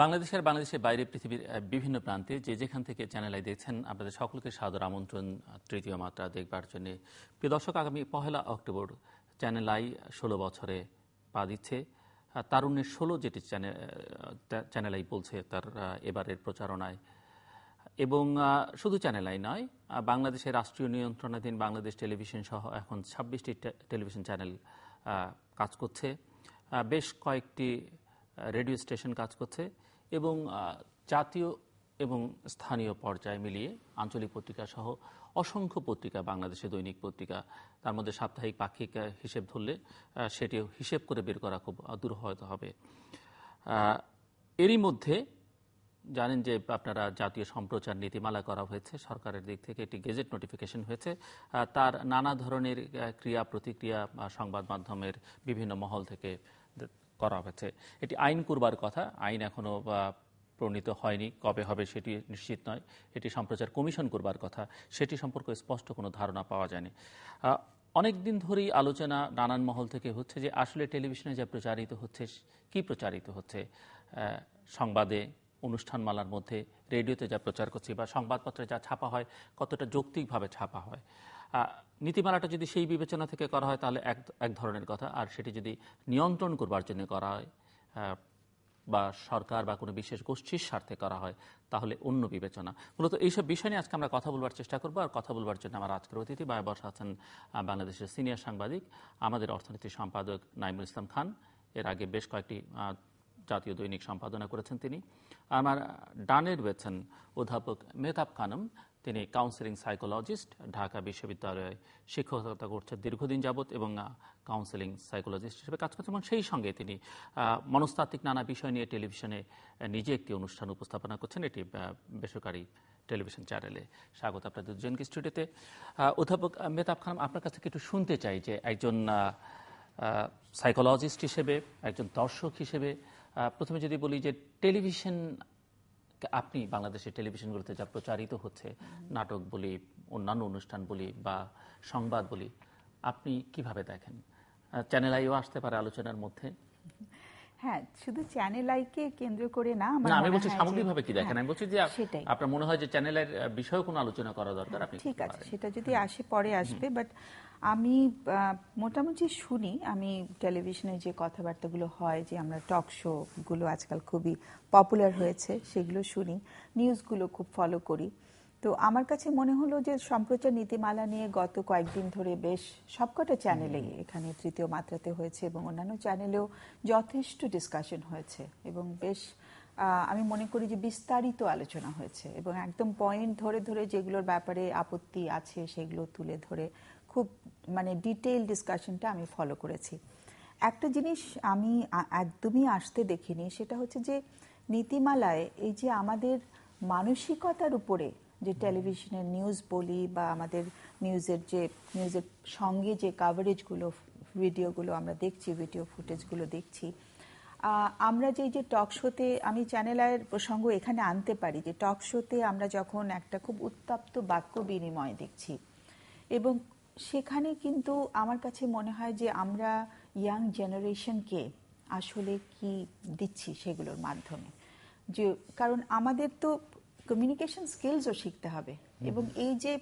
বাংলাদেশের বাংলাদেশের বাইরে পৃথিবীর বিভিন্ন প্রান্তে যে যেখান থেকে চ্যানেল দেখছেন, আপনাদের সকলকে সাদর আমন্ত্রণ, তৃতীয় মাত্রা দেখবার জন্য। প্রিয় দর্শক, আগামী পহেলা অক্টোবর চ্যানেল আই ষোলো বছরে পা দিচ্ছে। তারুণ্যের ষোলো যেটি চ্যানেল চ্যানেল আই বলছে তার এবারের প্রচারণায়। এবং শুধু চ্যানেল আই নয় বাংলাদেশের রাষ্ট্রীয় নিয়ন্ত্রণাধীন বাংলাদেশ টেলিভিশন সহ এখন ছাব্বিশটি টেলিভিশন চ্যানেল কাজ করছে। বেশ কয়েকটি রেডিও স্টেশন কাজ করছে। এবং জাতীয় এবং স্থানীয় পর্যায়ে মিলিয়ে আঞ্চলিক পত্রিকা সহ অসংখ্য পত্রিকা, বাংলাদেশে দৈনিক পত্রিকা, তার মধ্যে সাপ্তাহিক পাক্ষিক হিসেব ধরলে সেটিও হিসেব করে বের করা খুব দূর হয়তো হবে। এরই মধ্যে জানেন যে আপনারা জাতীয় সম্প্রচার নীতিমালা করা হয়েছে, সরকারের দিক থেকে একটি গেজেট নোটিফিকেশন হয়েছে তার নানা ধরনের ক্রিয়া প্রতিক্রিয়া সংবাদ মাধ্যমের বিভিন্ন মহল থেকে করা হয়েছে। এটি আইন করবার কথা। আইন এখনও প্রণীত হয়নি। কবে হবে সেটি নিশ্চিত নয়। এটি সম্প্রচার কমিশন করবার কথা। সেটি সম্পর্কে স্পষ্ট কোনো ধারণা পাওয়া যায়নি। অনেক দিন ধরেই আলোচনা নানান মহল থেকে হচ্ছে যে, আসলে টেলিভিশনে যা প্রচারিত হচ্ছে, কি প্রচারিত হচ্ছে? সংবাদে, অনুষ্ঠানমালার মধ্যে, রেডিওতে যা প্রচার করছে বা সংবাদপত্রে যা ছাপা হয়, কতটা যৌক্তিকভাবে ছাপা হয়? নীতিমালাটা যদি সেই বিবেচনা থেকে করা হয়, তাহলে এক এক ধরনের কথা। আর সেটি যদি নিয়ন্ত্রণ করবার জন্য করা হয় বা সরকার বা কোনো বিশেষ গোষ্ঠীর স্বার্থে করা হয়, তাহলে অন্য বিবেচনা। মূলত এইসব বিষয় নিয়ে আজকে আমরা কথা বলবার চেষ্টা করব। আর কথা বলবার জন্য আমার আজকের অতিথি বায়বর্ষ আছেন বাংলাদেশের সিনিয়র সাংবাদিক, আমাদের অর্থনীতি সম্পাদক নাইমুল ইসলাম খান। এর আগে বেশ কয়েকটি জাতীয় দৈনিক সম্পাদনা করেছেন তিনি। আমার ডানের রয়েছেন অধ্যাপক মেহতাব খানম তিনি কাউন্সিলিং সাইকোলজিস্ট ঢাকা বিশ্ববিদ্যালয়ে শিক্ষকতা করছেন দীর্ঘদিন যাবৎ এবং কাউন্সিলিং সাইকোলজিস্ট হিসেবে কাজ করছেন এবং সেই সঙ্গে তিনি মনস্তাত্ত্বিক নানা বিষয় নিয়ে টেলিভিশনে নিজে একটি অনুষ্ঠান উপস্থাপনা করছেন। এটি বেসরকারি টেলিভিশন চ্যানেলে। স্বাগত আপনাদের দুজনকে স্টুডিওতে। অধ্যাপক মেহতাব খান আপনার কাছ থেকে একটু শুনতে চাই যে একজন সাইকোলজিস্ট হিসেবে, একজন দর্শক হিসেবে প্রথমে যদি বলি যে টেলিভিশন আপনি বাংলাদেশের টেলিভিশনগুলোতে যা প্রচারিত হচ্ছে নাটক বলি অন্যান্য অনুষ্ঠান বলি বা সংবাদ বলি আপনি কীভাবে দেখেন? চ্যানেল আইও আসতে পারে আলোচনার মধ্যে? হ্যাঁ শুধু চ্যানেল আইকে কেন্দ্র করে না আমি বলছি সামগ্রিকভাবে কি দেখেন? আমি বলছি যে আপনার মনে হয় যে চ্যানেলের বিষয়ে কোনো আলোচনা করা দরকার? আপনি ঠিক আছে সেটা যদি আসে পরে আসবে বাট আমি মোটামুটি শুনি আমি টেলিভিশনে যে কথাবার্তাগুলো হয় যে আমরা টক শো গুলো আজকাল খুবই পপুলার হয়েছে সেগুলো শুনি নিউজগুলো খুব ফলো করি। তো আমার কাছে মনে হলো যে সম্প্রচার নীতিমালা নিয়ে গত কয়েকদিন ধরে বেশ সবকটা চ্যানেলেই এখানে তৃতীয় মাত্রাতে হয়েছে এবং অন্যান্য চ্যানেলেও যথেষ্ট ডিসকাশন হয়েছে এবং বেশ আমি মনে করি যে বিস্তারিত আলোচনা হয়েছে এবং একদম পয়েন্ট ধরে ধরে যেগুলোর ব্যাপারে আপত্তি আছে সেগুলো তুলে ধরে খুব মানে ডিটেইল ডিসকাশনটা আমি ফলো করেছি। একটা জিনিস আমি একদমই আসতে দেখিনি সেটা হচ্ছে যে নীতিমালায় এই যে আমাদের মানসিকতার উপরে যে টেলিভিশনের নিউজ বলি বা আমাদের নিউজের যে নিউজের সঙ্গে যে কাভারেজগুলো ভিডিওগুলো আমরা দেখছি ভিডিও ফুটেজগুলো দেখছি আমরা যে যে টক শোতে আমি চ্যানেল আয়ের প্রসঙ্গ এখানে আনতে পারি যে টক শোতে আমরা যখন একটা খুব উত্তপ্ত বাক্য বিনিময় দেখছি এবং সেখানে কিন্তু আমার কাছে মনে হয় যে আমরা ইয়াং জেনারেশনকে আসলে কি দিচ্ছি সেগুলোর মাধ্যমে। যে কারণ আমাদের তো কমিউনিকেশন স্কিলসও শিখতে হবে এবং এই যে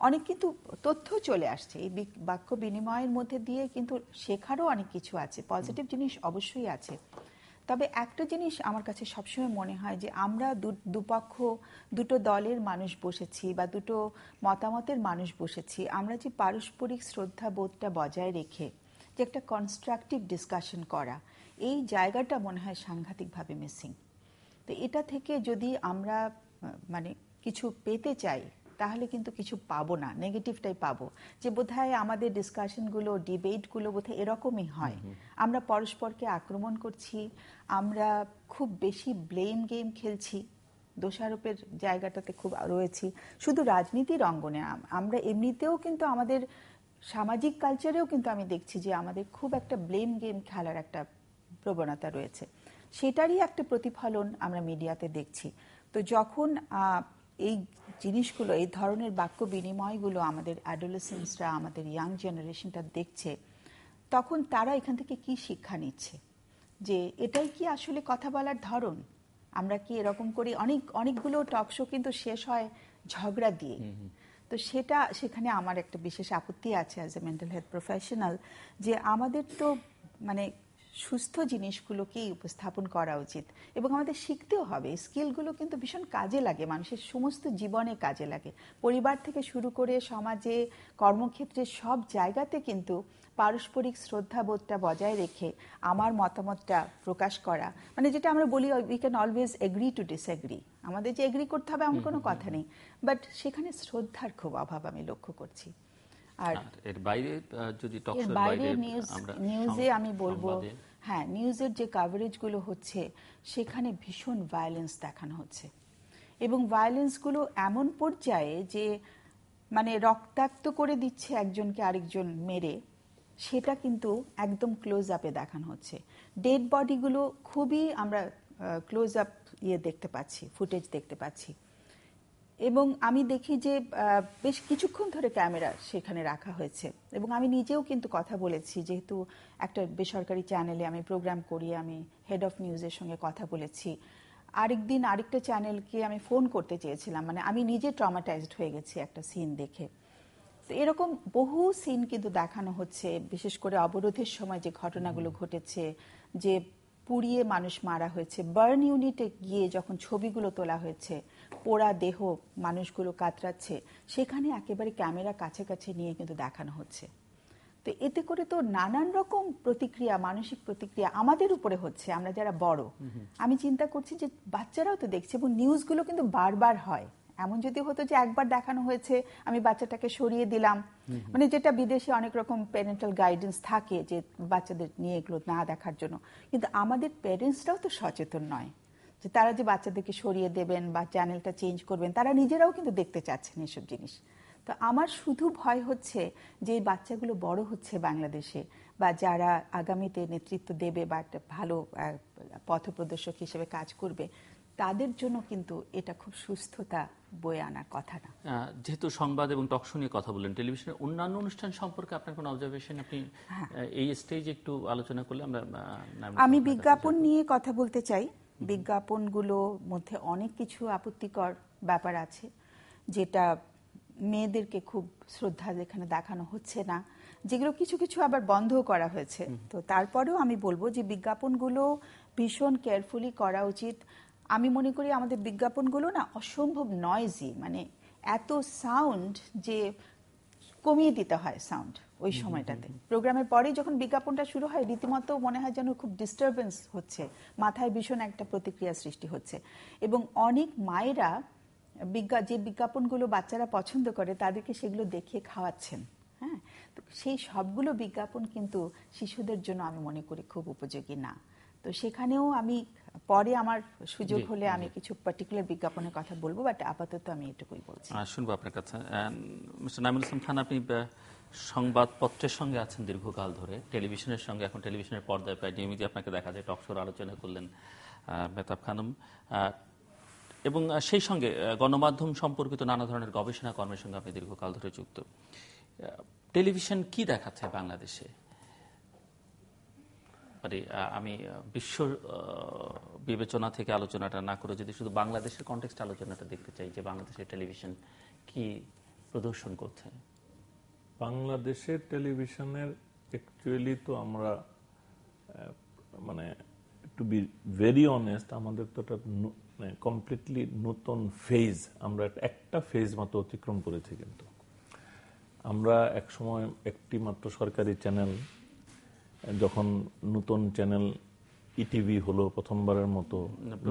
অনেক কিন্তু তথ্য চলে আসছে এই বাক্য বিনিময়ের মধ্যে দিয়ে কিন্তু শেখারও অনেক কিছু আছে পজিটিভ জিনিস অবশ্যই আছে। তবে একটা জিনিস আমার কাছে সবসময় মনে হয় যে আমরা দুপক্ষ, দুটো দলের মানুষ বসেছি বা দুটো মতামতের মানুষ বসেছি, আমরা যে পারস্পরিক শ্রদ্ধা বোধটা বজায় রেখে যে একটা কনস্ট্রাকটিভ ডিসকাশন করা, এই জায়গাটা মনে হয় সাংঘাতিকভাবে মিসিং তো এটা থেকে যদি আমরা মানে কিছু পেতে চাই তাহলে কিন্তু কিছু পাবো না নেগেটিভটাই পাবো। যে বোধহয় আমাদের ডিসকাশনগুলো ডিবেটগুলো বোধহয় এরকমই হয়। আমরা পরস্পরকে আক্রমণ করছি আমরা খুব বেশি ব্লেম গেম খেলছি দোষারোপের জায়গাটাতে খুব রয়েছি। শুধু রাজনীতির অঙ্গনে আমরা এমনিতেও কিন্তু আমাদের সামাজিক কালচারেও কিন্তু আমি দেখছি যে আমাদের খুব একটা ব্লেম গেম খেলার একটা প্রবণতা রয়েছে। সেটারই একটা প্রতিফলন আমরা মিডিয়াতে দেখছি। তো যখন এই জিনিসগুলো এই ধরনের বাক্য বিনিময়গুলো আমাদের অ্যাডোলেসেন্সরা আমাদের ইয়াং জেনারেশনটা দেখছে তখন তারা এখান থেকে কি শিক্ষা নিচ্ছে? যে এটাই কি আসলে কথা বলার ধরন? আমরা কি এরকম করি? অনেক অনেকগুলো টক শো কিন্তু শেষ হয় ঝগড়া দিয়ে। তো সেটা সেখানে আমার একটা বিশেষ আপত্তি আছে as a mental health professional যে আমাদের তো মানে সুস্থ জিনিসগুলোকেই উপস্থাপন করা উচিত। এবং আমাদের শিখতেও হবে। স্কিলগুলো কিন্তু ভীষণ কাজে লাগে। মানুষের সমস্ত জীবনে কাজে লাগে। পরিবার থেকে শুরু করে সমাজে কর্মক্ষেত্রে সব জায়গাতে কিন্তু পারস্পরিক শ্রদ্ধাবোধটা বজায় রেখে আমার মতামতটা প্রকাশ করা। মানে যেটা আমরা বলি we can always agree to disagree আমাদের যে এগ্রি করতে হবে এমন কোনো কথা নেই। বাট সেখানে শ্রদ্ধার খুব অভাব আমি লক্ষ্য করছি। আর এর বাইরে যদি টক এর বাইরে নিউজ নিউজে আমি বলব হ্যাঁ নিউজের যে কাভারেজগুলো হচ্ছে সেখানে ভীষণ ভায়োলেন্স দেখানো হচ্ছে। এবং ভায়োলেন্সগুলো এমন পর্যায়ে যে মানে রক্তাক্ত করে দিচ্ছে একজনকে আরেকজন মেরে সেটা কিন্তু একদম ক্লোজ আপে দেখানো হচ্ছে। ডেড বডিগুলো খুবই আমরা ক্লোজ আপ ইয়ে দেখতে পাচ্ছি ফুটেজ দেখতে পাচ্ছি। এবং আমি দেখি যে বেশ কিছুক্ষণ ধরে ক্যামেরা সেখানে রাখা হয়েছে। এবং আমি নিজেও কিন্তু কথা বলেছি যেহেতু একটা বেসরকারি চ্যানেলে আমি প্রোগ্রাম করি আমি হেড অফ নিউজের সঙ্গে কথা বলেছি। আরেকদিন আরেকটা চ্যানেলকে আমি ফোন করতে চেয়েছিলাম মানে আমি নিজে ট্রমাটাইজড হয়ে গেছি একটা সিন দেখে। তো এরকম বহু সিন কিন্তু দেখানো হচ্ছে বিশেষ করে অবরোধের সময় যে ঘটনাগুলো ঘটেছে যে পুড়িয়ে মানুষ মারা হয়েছে। বার্ন ইউনিটে গিয়ে যখন ছবিগুলো তোলা হয়েছে পোড়া দেহ মানুষগুলো কাতরাচ্ছে সেখানে একেবারে ক্যামেরা কাছে কাছে নিয়ে কিন্তু দেখানো হচ্ছে। তো এতে করে তো নানান রকম প্রতিক্রিয়া মানসিক প্রতিক্রিয়া আমাদের উপরে হচ্ছে আমরা যারা বড়। আমি চিন্তা করছি যে বাচ্চারাও তো দেখছে এবং নিউজগুলো কিন্তু বারবার হয়। এমন যদি হতো যে একবার দেখানো হয়েছে আমি বাচ্চাটাকে সরিয়ে দিলাম। মানে যেটা বিদেশে অনেক রকম প্যারেন্টাল গাইডেন্স থাকে যে বাচ্চাদের নিয়ে এগুলো না দেখার জন্য। কিন্তু আমাদের প্যারেন্টসরাও তো সচেতন নয়। যে তারা যে বাচ্চাদেরকে সরিয়ে দেবেন বা চ্যানেলটা চেঞ্জ করবেন তারা নিজেরাও কিন্তু দেখতে চাচ্ছেন এসব জিনিস। তো আমার শুধু ভয় হচ্ছে যে বাচ্চাগুলো বড় হচ্ছে বাংলাদেশে বা যারা আগামীতে নেতৃত্ব দেবে বা একটা ভালো পথপ্রদর্শক হিসেবে কাজ করবে তাদের জন্য কিন্তু এটা খুব সুস্থতা বয়ে আনার কথা না। যেহেতু সংবাদ এবং টক শো নিয়ে কথা বললেন টেলিভিশনের অন্যান্য অনুষ্ঠান সম্পর্কে আপনার কোনো অবজারভেশন আপনি এই স্টেজে একটু আলোচনা করলে আমরা আমি বিজ্ঞাপন নিয়ে কথা বলতে চাই। বিজ্ঞাপনগুলোর মধ্যে অনেক কিছু আপত্তিকর ব্যাপার আছে যেটা মেয়েদেরকে খুব শ্রদ্ধা যেখানে দেখানো হচ্ছে না যেগুলো কিছু কিছু আবার বন্ধও করা হয়েছে। তো তারপরেও আমি বলব যে বিজ্ঞাপনগুলো ভীষণ কেয়ারফুলি করা উচিত। আমি মনে করি আমাদের বিজ্ঞাপনগুলো না অসম্ভব নয়জি মানে এত সাউন্ড যে কমিয়ে দিতে হয় সাউন্ড ওই সময়টাতে। প্রোগ্রামের পরে যখন বিজ্ঞাপনটা শুরু হয় রীতিমতো মনে হয় যেন খুব ডিস্টারবেন্স হচ্ছে। মাথায় ভীষণ একটা প্রতিক্রিয়া সৃষ্টি হচ্ছে। এবং অনেক মায়েরা বিজ্ঞা যে বিজ্ঞাপনগুলো বাচ্চারা পছন্দ করে তাদেরকে সেগুলো দেখিয়ে খাওয়াচ্ছেন। হ্যাঁ? তো সেই সবগুলো বিজ্ঞাপন কিন্তু শিশুদের জন্য আমি মনে করি খুব উপযোগী না। তো সেখানেও আমি পরে আমার সুযোগ হলে আমি কিছু পার্টিকুলার বিজ্ঞাপনের কথা বলব বাট আপাতত আমি এটুকুই বলছি। শুনব আপনার কাছে। মিস্টার নাইমুল ইসলাম খান আপনি সংবাদপত্রের সঙ্গে আছেন দীর্ঘকাল ধরে। টেলিভিশনের সঙ্গে এখন টেলিভিশনের পর্দায় প্রায় নিয়মিত আপনাকে দেখা যায় টক শোর আলোচনা করলেন মেহতাব খানম। এবং সেই সঙ্গে গণমাধ্যম সম্পর্কিত নানা ধরনের গবেষণা কর্মের সঙ্গে আপনি দীর্ঘকাল ধরে যুক্ত। টেলিভিশন কি দেখাচ্ছে বাংলাদেশে? মানে আমি বিশ্ব বিবেচনা থেকে আলোচনাটা না করে যদি শুধু বাংলাদেশের কন্টেক্সট আলোচনাটা দেখতে চাই যে বাংলাদেশের টেলিভিশন কি প্রদর্শন করছে। বাংলাদেশের টেলিভিশনের অ্যাকচুয়ালি তো আমরা মানে টু বি ভেরি অনেস্ট আমাদের তো একটা কমপ্লিটলি নতুন ফেজ আমরা একটা ফেজ মতো অতিক্রম করেছি কিন্তু। আমরা এক সময় একটি মাত্র সরকারি চ্যানেল যখন নতুন চ্যানেল ইটিভি হলো প্রথমবারের মতো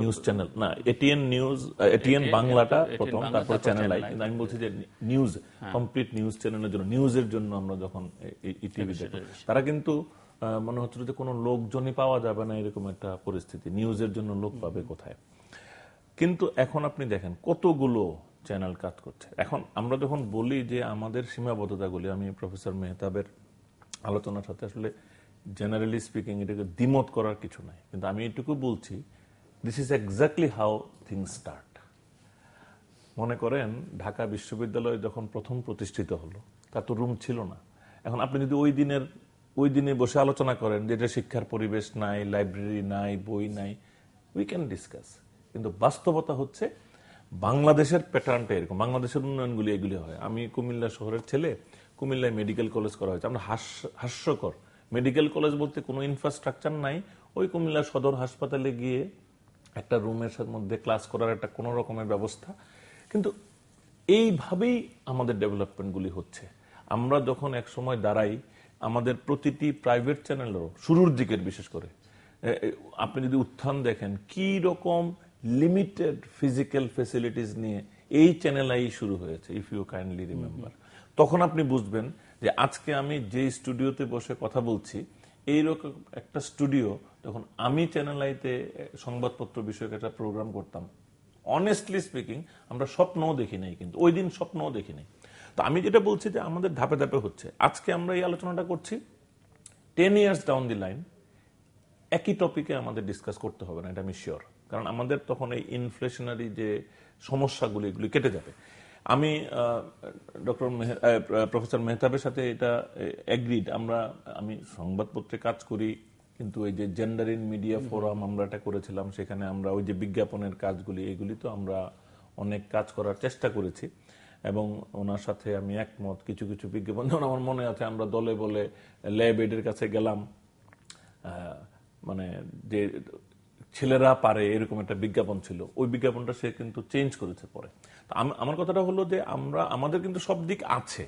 নিউজ চ্যানেল না এটিএন নিউজ এটিএন বাংলাটা প্রথম তারপর চ্যানেল আই কিন্তু আমি বলছি যে নিউজ কমপ্লিট নিউজ চ্যানেলের জন্য নিউজের জন্য আমরা যখন ইটিভি দেখো তারা কিন্তু মনে হচ্ছিল যে কোনো লোকজনই পাওয়া যাবে না এরকম একটা পরিস্থিতি নিউজের জন্য লোক পাবে কোথায়? কিন্তু এখন আপনি দেখেন কতগুলো চ্যানেল কাজ করছে। এখন আমরা যখন বলি যে আমাদের সীমাবদ্ধতাগুলি আমি প্রফেসর মেহতাবের আলোচনার সাথে আসলে জেনারেলি স্পিকিং এটাকে দ্বিমত করার কিছু নাই। কিন্তু আমি এটুকু বলছি this is exactly how thing start মনে করেন, ঢাকা বিশ্ববিদ্যালয় যখন প্রথম প্রতিষ্ঠিত হলো, তার তো রুম ছিল না। এখন আপনি যদি ওই দিনের, ওই দিনে বসে আলোচনা করেন যে এটা শিক্ষার পরিবেশ নাই লাইব্রেরি নাই, বই নাই উই ক্যান ডিসকাস কিন্তু বাস্তবতা হচ্ছে, বাংলাদেশের প্যাটার্নটা এরকম, বাংলাদেশের উন্নয়নগুলি এগুলি হয়। আমি কুমিল্লা শহরের ছেলে, কুমিল্লায় মেডিকেল কলেজ করা হয়েছে। আমরা হাস্য- হাস্যকর মেডিকেল কলেজ বলতে কোনো ইনফ্রাস্ট্রাকচার নাই। ওই কুমিল্লা সদর হাসপাতালে গিয়ে একটা রুমের মধ্যে ক্লাস করার একটা কোনো রকমের ব্যবস্থা। কিন্তু এইভাবেই আমাদের ডেভেলপমেন্টগুলি হচ্ছে। আমরা যখন এক সময় দাঁড়াই আমাদের প্রতিটি প্রাইভেট চ্যানেলেরও শুরুর দিকের বিশেষ করে আপনি যদি উত্থান দেখেন কি রকম লিমিটেড ফিজিক্যাল ফেসিলিটিস নিয়ে এই চ্যানেলাই শুরু হয়েছে ইফ ইউ কাইন্ডলি রিমেম্বার তখন আপনি বুঝবেন যে আজকে আমি যে স্টুডিওতে বসে কথা বলছি, এইরকম একটা স্টুডিও যখন আমি চ্যানেল আইতে সংবাদপত্র বিষয়ক একটা প্রোগ্রাম করতাম অনেস্টলি স্পিকিং আমরা স্বপ্নও দেখি নাই কিন্তু, ওই দিন স্বপ্নও দেখি নাই। তো আমি যেটা বলছি যে আমাদের ধাপে ধাপে হচ্ছে। আজকে আমরা এই আলোচনাটা করছি ten years down the line একই টপিকে আমাদের ডিসকাস করতে হবে না, এটা আমি শিওর কারণ আমাদের তখন এই ইনফ্লেশনারি যে সমস্যাগুলি, এগুলি কেটে যাবে। আমি ডক্টর প্রফেসর মেহতাবের সাথে এটা এগ্রিড আমরা আমি সংবাদপত্রে কাজ করি কিন্তু ওই যে জেন্ডার ইন মিডিয়া ফোরাম আমরা এটা করেছিলাম সেখানে আমরা ওই যে বিজ্ঞাপনের কাজগুলি এগুলি তো আমরা অনেক কাজ করার চেষ্টা করেছি। এবং ওনার সাথে আমি একমত কিছু কিছু বিজ্ঞাপন যেমন আমার মনে আছে আমরা দলে বলে ল্যাব এডের কাছে গেলাম মানে যে ছেলেরা পারে, এরকম একটা বিজ্ঞাপন ছিল। ওই বিজ্ঞাপনটা সে কিন্তু চেঞ্জ করেছে পরে। আমার কথাটা হলো যে আমরা, আমাদের কিন্তু সব দিক আছে।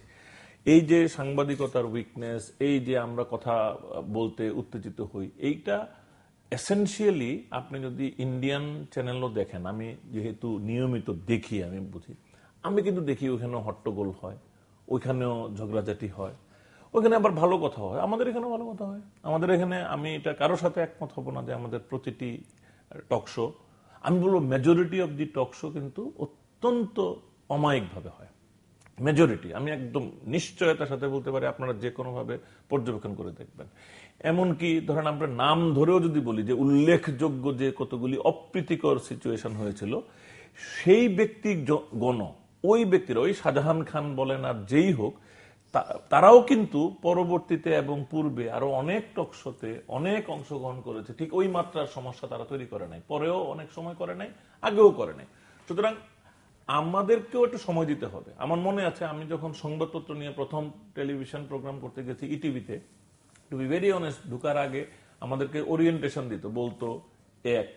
এই যে সাংবাদিকতার উইকনেস এই যে আমরা কথা বলতে উত্তেজিত হই, এইটা এসেনশিয়ালি আপনি যদি ইন্ডিয়ান চ্যানেলও দেখেন, আমি যেহেতু নিয়মিত দেখি, আমি বুঝি, আমি কিন্তু দেখি ওখানেও হট্টগোল হয় ওইখানেও ঝগড়াঝাটি হয়। ওইখানে আবার ভালো কথা হয়। আমাদের এখানে ভালো কথা হয়। আমাদের এখানে আমি এটা কারোর সাথে একমত হব না যে আমাদের প্রতিটি টক শো আমি বলব majority of the talk show কিন্তু অত্যন্ত অমায়িকভাবে হয়। মেজরিটি আমি একদম নিশ্চয়তার সাথে বলতে পারি, আপনারা যে কোনোভাবে পর্যবেক্ষণ করে দেখবেন। এমনকি ধরেন আমরা নাম ধরেও যদি বলি যে উল্লেখযোগ্য যে কতগুলি অপ্রীতিকর সিচুয়েশন হয়েছিল, সেই ব্যক্তি গণ ওই ব্যক্তিরা, ওই শাহজাহান খান বলেন আর যেই হোক তারাও কিন্তু পরবর্তীতে এবং পূর্বে আরও অনেক টকশোতে অনেক অংশগ্রহণ করেছে। ঠিক ওই মাত্রার সমস্যা তারা তৈরি করে নাই। পরেও অনেক সময় করে নাই, আগেও করে নাই। সুতরাং আমাদেরকেও একটু সময় দিতে হবে। আমার মনে আছে, আমি যখন সংবাদপত্র নিয়ে প্রথম টেলিভিশন প্রোগ্রাম করতে গেছি ইটিভিতে টু বি ভেরি অনেস্ট ঢুকার আগে আমাদেরকে ওরিয়েন্টেশন দিত, বলতো, এক,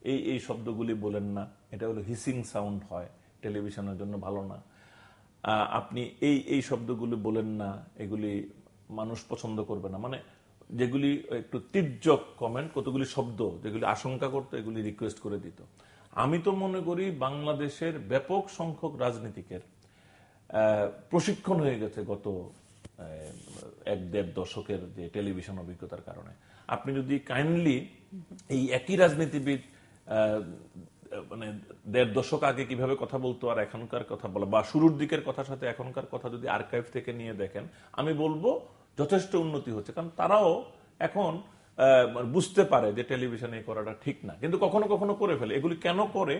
এই এই শব্দগুলি বলেন না। এটা হলো হিসিং সাউন্ড হয়। টেলিভিশনের জন্য ভালো না। আপনি এই এই শব্দগুলি বলেন না, এগুলি মানুষ পছন্দ করবে না। মানে যেগুলি একটু তির্যক কমেন্ট কতগুলি শব্দ, যেগুলি আশঙ্কা করতো, এগুলি রিকোয়েস্ট করে দিত। আমি তো মনে করি বাংলাদেশের ব্যাপক সংখ্যক রাজনীতিকের প্রশিক্ষণ হয়ে গেছে গত এক দেড় দশকের যে টেলিভিশন অভিজ্ঞতার কারণে। আপনি যদি কাইন্ডলি এই একই রাজনীতিবিদ মানে দেড় দশক আগে কীভাবে কথা বলতো আর এখনকার কথা বলা, বা শুরুর দিকের কথার সাথে এখনকার কথা যদি আর্কাইভ থেকে নিয়ে দেখেন, আমি বলব যথেষ্ট উন্নতি হচ্ছে। কারণ তারাও এখন বুঝতে পারে যে টেলিভিশনে করাটা ঠিক না। কিন্তু কখনো কখনো করে ফেলে। এগুলি কেন করে?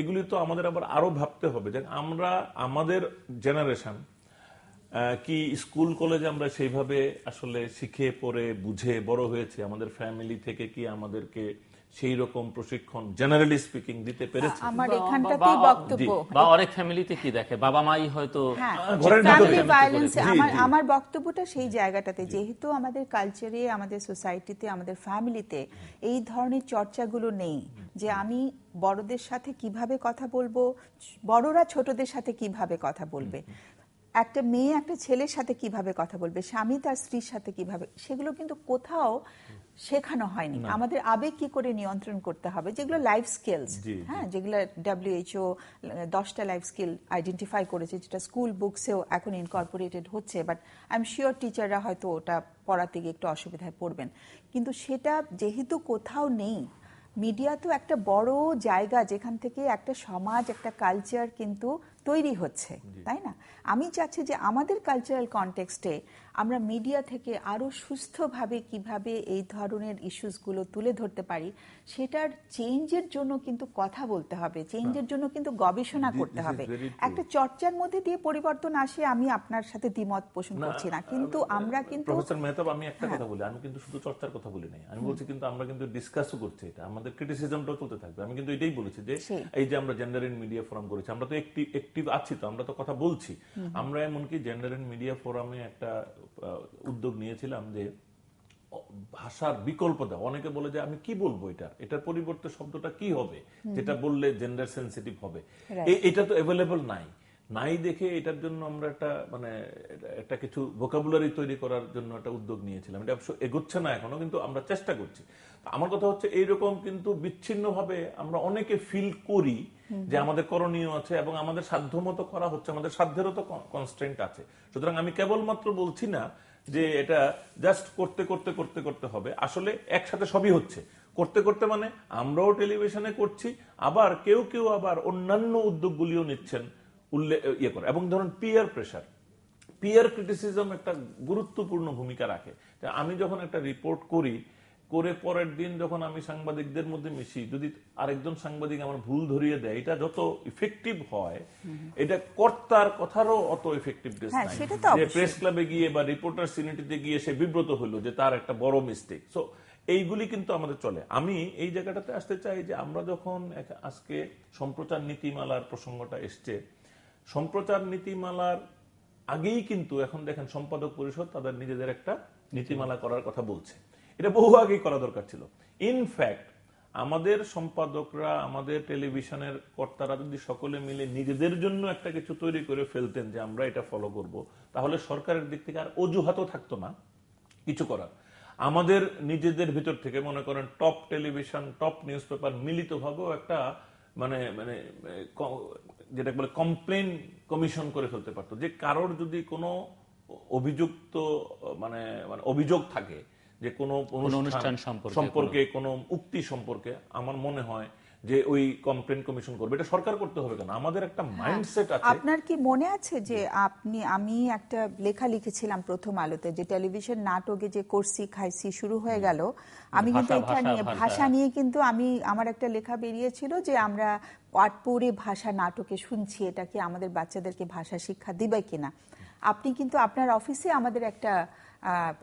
এগুলি তো আমাদের আবার আরও ভাবতে হবে যে আমরা, আমাদের জেনারেশন কি স্কুল কলেজে আমরা সেইভাবে আসলে শিখে, পড়ে, বুঝে বড় হয়েছে? আমাদের ফ্যামিলি থেকে কি আমাদেরকে সেই রকম প্রশিক্ষণ জেনারেলি স্পিকিং দিতে পেরেছে। আমার এখানটাতেই বক্তব্য। বা অনেক ফ্যামিলিতে কি দেখে? বাবা মাই হয়তো হ্যাঁ ফ্যামিলি ভায়োলেন্স আমার আমার বক্তব্যটা সেই জায়গাটাতে। যেহেতু আমাদের কালচারে আমাদের সোসাইটিতে আমাদের ফ্যামিলিতে এই ধরনের চর্চাগুলো নেই যে আমি বড়দের সাথে কীভাবে কথা বলব বড়রা ছোটদের সাথে কীভাবে কথা বলবে একটা মেয়ে একটা ছেলের সাথে কীভাবে কথা বলবে স্বামী তার স্ত্রীর সাথে কীভাবে সেগুলো কিন্তু কোথাও শেখানো হয়নি। আমাদের আবেগ কি করে নিয়ন্ত্রণ করতে হবে যেগুলো লাইফ স্কিলস। হ্যাঁ যেগুলো ডাব্লিউএইচও দশটা লাইফ স্কিল আইডেন্টিফাই করেছে যেটা স্কুল বুকসেও এখন ইনকর্পোরেটেড হচ্ছে বাট আই এম শিওর টিচাররা হয়তো ওটা পড়াতে গিয়ে একটু অসুবিধায় পড়বেন। কিন্তু সেটা যেহেতু কোথাও নেই মিডিয়া তো একটা বড় জায়গা যেখান থেকে একটা সমাজ একটা কালচার কিন্তু তৈরি হচ্ছে তাই না? আমি চাচ্ছি যে আমাদের কালচারাল কনটেক্সটে আমরা মিডিয়া থেকে আরও সুস্থভাবে কীভাবে এই ধরনের ইস্যুসগুলো তুলে ধরতে পারি সেটার চেঞ্জের জন্য কিন্তু কথা বলতে হবে চেঞ্জের জন্য কিন্তু গবেষণা করতে হবে। একটা চর্চার মধ্যে দিয়ে পরিবর্তন আসে আমি আপনার সাথে দ্বিমত পোষণ করছি না কিন্তু আমরা কিন্তু প্রফেসর মেহতাব আমি একটা কথা বলি আমি কিন্তু শুধু চর্চার কথা বলি নাই আমি বলছি কিন্তু আমরা কিন্তু ডিসকাসও করছি এটা আমাদের ক্রিটিসিজমটাও চলতে থাকবে আমি কিন্তু এটাই বলেছি যে এই যে আমরা জেন্ডার ইন মিডিয়া ফোরাম করেছি আমরা তো একটি একটিভ আছি তো আমরা তো কথা বলছি। আমরা এমনকি জেন্ডার ইন মিডিয়া ফোরামে একটা উদ্যোগ নিয়েছিলাম যে ভাষার বিকল্প দেওয়া। অনেকে বলে যে আমি কি বলব এটা? এটার পরিবর্তে শব্দটা কি হবে? যেটা বললে জেন্ডার সেন্সিটিভ হবে। এটা তো অ্যাভেলেবল নাই। নাই দেখে এটার জন্য আমরা একটা মানে একটা কিছু ভোকাবুলারি তৈরি করার জন্য একটা উদ্যোগ নিয়েছিলাম। এটা অবশ্য এগোচ্ছে না এখনও কিন্তু আমরা চেষ্টা করছি। আমার কথা হচ্ছে এইরকম কিন্তু বিচ্ছিন্নভাবে আমরা অনেকে ফিল করি যে আমাদের করণীয় আছে এবং আমাদের সাধ্যমতো করা হচ্ছে, আমাদের সাধ্যেরও তো কনস্ট্রেন্ট আছে। সুতরাং আমি কেবলমাত্র বলছি না যে এটা জাস্ট করতে করতে করতে করতে হবে। আসলে একসাথে সবই হচ্ছে। করতে করতে মানে আমরাও টেলিভিশনে করছি, আবার কেউ কেউ আবার অন্যান্য উদ্যোগগুলিও নিচ্ছেন উল্লেখ ইয়ে করে। এবং ধরুন পিয়ার প্রেশার পিয়ার ক্রিটিসিজম একটা গুরুত্বপূর্ণ ভূমিকা রাখে। আমি যখন একটা রিপোর্ট করি করে পরের দিন যখন আমি সাংবাদিকদের মধ্যে মিশি যদি আরেকজন সাংবাদিক আমার ভুল ধরিয়ে দেয় এটা যত ইফেক্টিভ হয় এটা কর্তার কথারও অত ইফেক্টিভনেস হ্যাঁ, নাই। যে প্রেস ক্লাবে গিয়ে বা রিপোর্টার সিনিটিতে গিয়ে সে বিব্রত হলো যে তার একটা বড় মিস্টেক সো এইগুলি কিন্তু আমাদের চলে। আমি এই জায়গাটাতে আসতে চাই যে আমরা যখন আজকে সম্প্রচার নীতিমালার প্রসঙ্গটা এসছে সম্প্রচার নীতিমালার আগেই কিন্তু এখন দেখেন সম্পাদক পরিষদ তাদের নিজেদের একটা নীতিমালা করার কথা বলছে। এটা বহু আগেই করা দরকার ছিল। ইনফ্যাক্ট আমাদের সম্পাদকরা, আমাদের টেলিভিশনের কর্তারা যদি সকলে মিলে নিজেদের জন্য একটা কিছু তৈরি করে ফেলতেন যে আমরা এটা ফলো করব, তাহলে সরকারের দিক থেকে আর অজুহাতও থাকতো না কিছু করার। আমাদের নিজেদের ভিতর থেকে মনে করেন top television top newspaper মিলিতভাবেও একটা মানে মানে যেটা বলে কমপ্লেন কমিশন করে ফেলতে পারতো। যে কারোর যদি কোনো অভিযুক্ত মানে মানে অভিযোগ থাকে যে কোনো অনুষ্ঠান সম্পর্কে সম্পর্কে কোনো উক্তি সম্পর্কে আমার মনে হয় যে ওই কমপ্লেন কমিশন করবে। এটা সরকার করতে হবে কেন? আমাদের একটা মাইন্ডসেট আছে। আপনার কি মনে আছে যে আপনি আমি একটা লেখা লিখেছিলাম প্রথম আলোতে যে টেলিভিশন নাটকে যে করছি খাইছি শুরু হয়ে গেল আমি কিন্তু এটা নিয়ে ভাষা। নিয়ে কিন্তু আমি আমার একটা লেখা বেরিয়েছিল যে আমরা পাট পড়ে ভাষা নাটকে শুনছি এটা কি আমাদের বাচ্চাদেরকে ভাষা শিক্ষা দিবে কিনা? আপনি কিন্তু আপনার অফিসে আমাদের একটা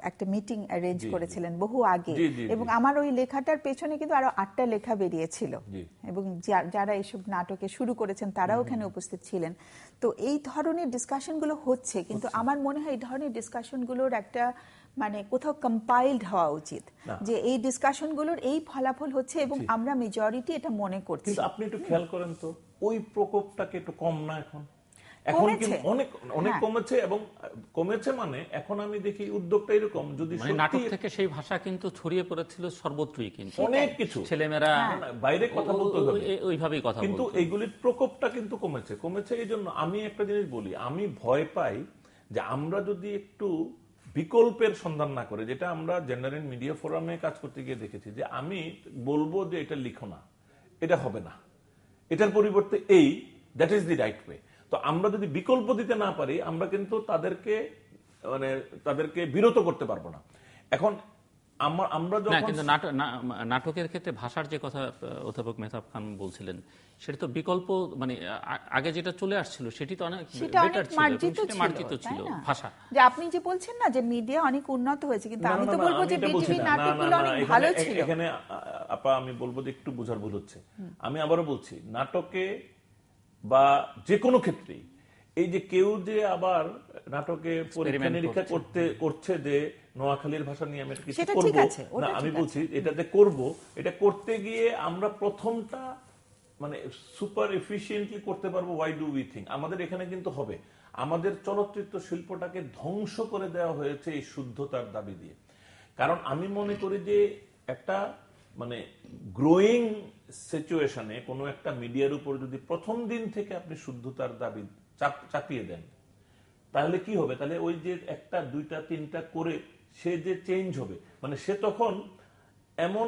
একটা মিটিং অ্যারেঞ্জ। করেছিলেন বহু আগে। এবং আমার ওই লেখাটার পেছনে কিন্তু আরও আটটা লেখা বেরিয়েছিল। এবং যারা এসব নাটকে শুরু করেছেন তারাও এখানে উপস্থিত ছিলেন। তো এই ধরনের ডিসকাশনগুলো হচ্ছে কিন্তু আমার মনে হয় এই ধরনের ডিসকাশনগুলোর একটা মানে কোথাও কম্পাইলড হওয়া উচিত যে এই ডিসকাশনগুলোর এই ফলাফল হচ্ছে এবং আমরা মেজরিটি এটা মনে করছি। আপনি একটু খেয়াল করেন তো ওই প্রকোপটাকে একটু কম না এখন? এখন কিন্তু অনেক অনেক হ্যাঁ। কমেছে এবং কমেছে মানে এখন আমি দেখি উদ্যোগটা এরকম যদি মানে নাটক থেকে সেই ভাষা কিন্তু ছড়িয়ে পড়েছিল সর্বত্রই কিন্তু। অনেক কিছু। ছেলেমেয়েরা না, বাইরে কথা বলতে হবে। ওইভাবেই কথা কিন্তু এইগুলির প্রকোপটা কিন্তু কমেছে। কমেছে এই জন্য আমি একটা জিনিস বলি আমি ভয় পাই যে আমরা যদি একটু বিকল্পের সন্ধান না করে যেটা আমরা জেনারেল মিডিয়া ফোরামে কাজ করতে গিয়ে দেখেছি যে আমি বলব যে এটা লিখো না এটা হবে না। এটার পরিবর্তে এই that is the right way তো আমরা যদি বিকল্প দিতে না পারি আমরা কিন্তু তাদেরকে মানে তাদেরকে বিরত করতে পারব না এখন আমার আমরা যখন কিন্তু নাটকের ক্ষেত্রে ভাষার যে কথা অধ্যাপক মেহতাব খান বলছিলেন সেটা তো বিকল্প মানে আগে যেটা চলে আসছিল সেটি তো অনেক মার্জিত ছিল? ভাষা যে আপনি যে বলছেন না যে মিডিয়া অনেক উন্নত হয়েছে কিন্তু আমি তো বলব যে বিটিভি না। না, না, নাটকগুলো অনেক এখানে- ভালো ছিল এখানে আপা আমি বলব যে একটু বোঝার ভুল হচ্ছে আমি আবারও বলছি নাটকে বা যে কোনো ক্ষেত্রেই এই যে কেউ যে আবার নাটকে পরীক্ষা নিরীক্ষা করতে করছে যে নোয়াখালীর ভাষা নিয়ে আমি কিছু করব। না আমি বলছি এটাতে করব এটা করতে গিয়ে আমরা প্রথমটা মানে সুপার এফিসিয়েন্টলি করতে পারব ওয়াই ডু উই থিঙ্ক আমাদের এখানে কিন্তু হবে। আমাদের চলচ্চিত্র শিল্পটাকে ধ্বংস করে দেওয়া হয়েছে এই শুদ্ধতার দাবি দিয়ে। কারণ আমি মনে করি যে একটা মানে গ্রোয়িং সিচুয়েশনে কোনো একটা মিডিয়ার উপর যদি প্রথম দিন থেকে আপনি শুদ্ধতার দাবি চাপিয়ে দেন, তাহলে কি হবে? তাহলে ওই যে একটা, দুইটা, তিনটা করে সে যে চেঞ্জ হবে মানে সে তখন এমন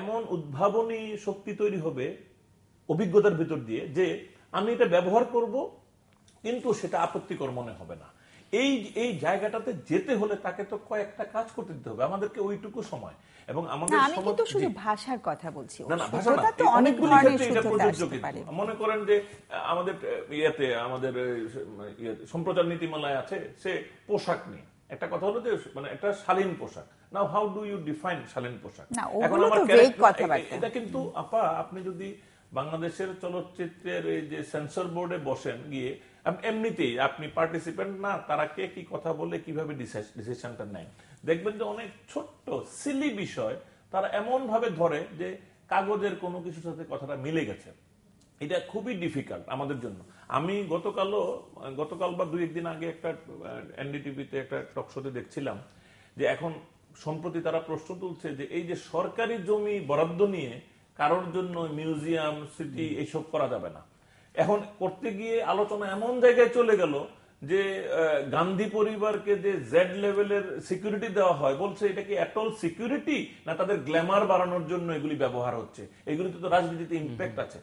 এমন উদ্ভাবনী শক্তি তৈরি হবে অভিজ্ঞতার ভিতর দিয়ে যে, আমি এটা ব্যবহার করব, কিন্তু সেটা আপত্তিকর মনে হবে না। এই এই জায়গাটাতে যেতে হলে তাকে তো কয়েকটা কাজ করতে দিতে হবে। আমাদেরকে ওইটুকু সময়। এবং আমাদের আমি কিন্তু শুধু ভাষার কথা বলছি। না না ভাষা না শুদ্ধতা তো অনেক ধরনের শুদ্ধতা আসতে পারে। মনে করেন যে আমাদের ইয়েতে আমাদের ইয়ে, সম্প্রচার নীতিমালায় আছে সে পোশাক নিয়ে। একটা কথা হলো যে মানে একটা শালীন পোশাক। Now how do you define শালীন পোশাক? এখন আমার। এটা কিন্তু আপা আপনি যদি বাংলাদেশের চলচ্চিত্রের এই যে সেন্সর বোর্ডে বসেন গিয়ে এমনিতেই আপনি পার্টিসিপেন্ট না তারা কে কি কথা বলে কীভাবে ডিসিশনটা নেয়? দেখবেন যে অনেক ছোট্ট সিলি বিষয় তারা এমন ভাবে ধরে যে কাগজের কোনো কিছুর সাথে কথাটা মিলে গেছে। এটা খুবই ডিফিকাল্ট আমাদের জন্য। আমি গতকালও গতকাল বা দুই একদিন আগে একটা এনডিটিভিতে একটা টক শোতে দেখছিলাম যে এখন সম্প্রতি তারা প্রশ্ন তুলছে যে এই যে সরকারি জমি বরাদ্দ নিয়ে কারোর জন্য মিউজিয়াম সিটি এইসব করা যাবে না। এখন করতে গিয়ে আলোচনা এমন জায়গায় চলে গেল যে গান্ধী পরিবারকে যে জেড লেভেলের সিকিউরিটি দেওয়া হয় বলছে এটা কি অ্যাটল সিকিউরিটি না তাদের গ্ল্যামার বাড়ানোর জন্য এগুলি ব্যবহার হচ্ছে? এগুলিতে তো রাজনীতিতে ইম্প্যাক্ট আছে।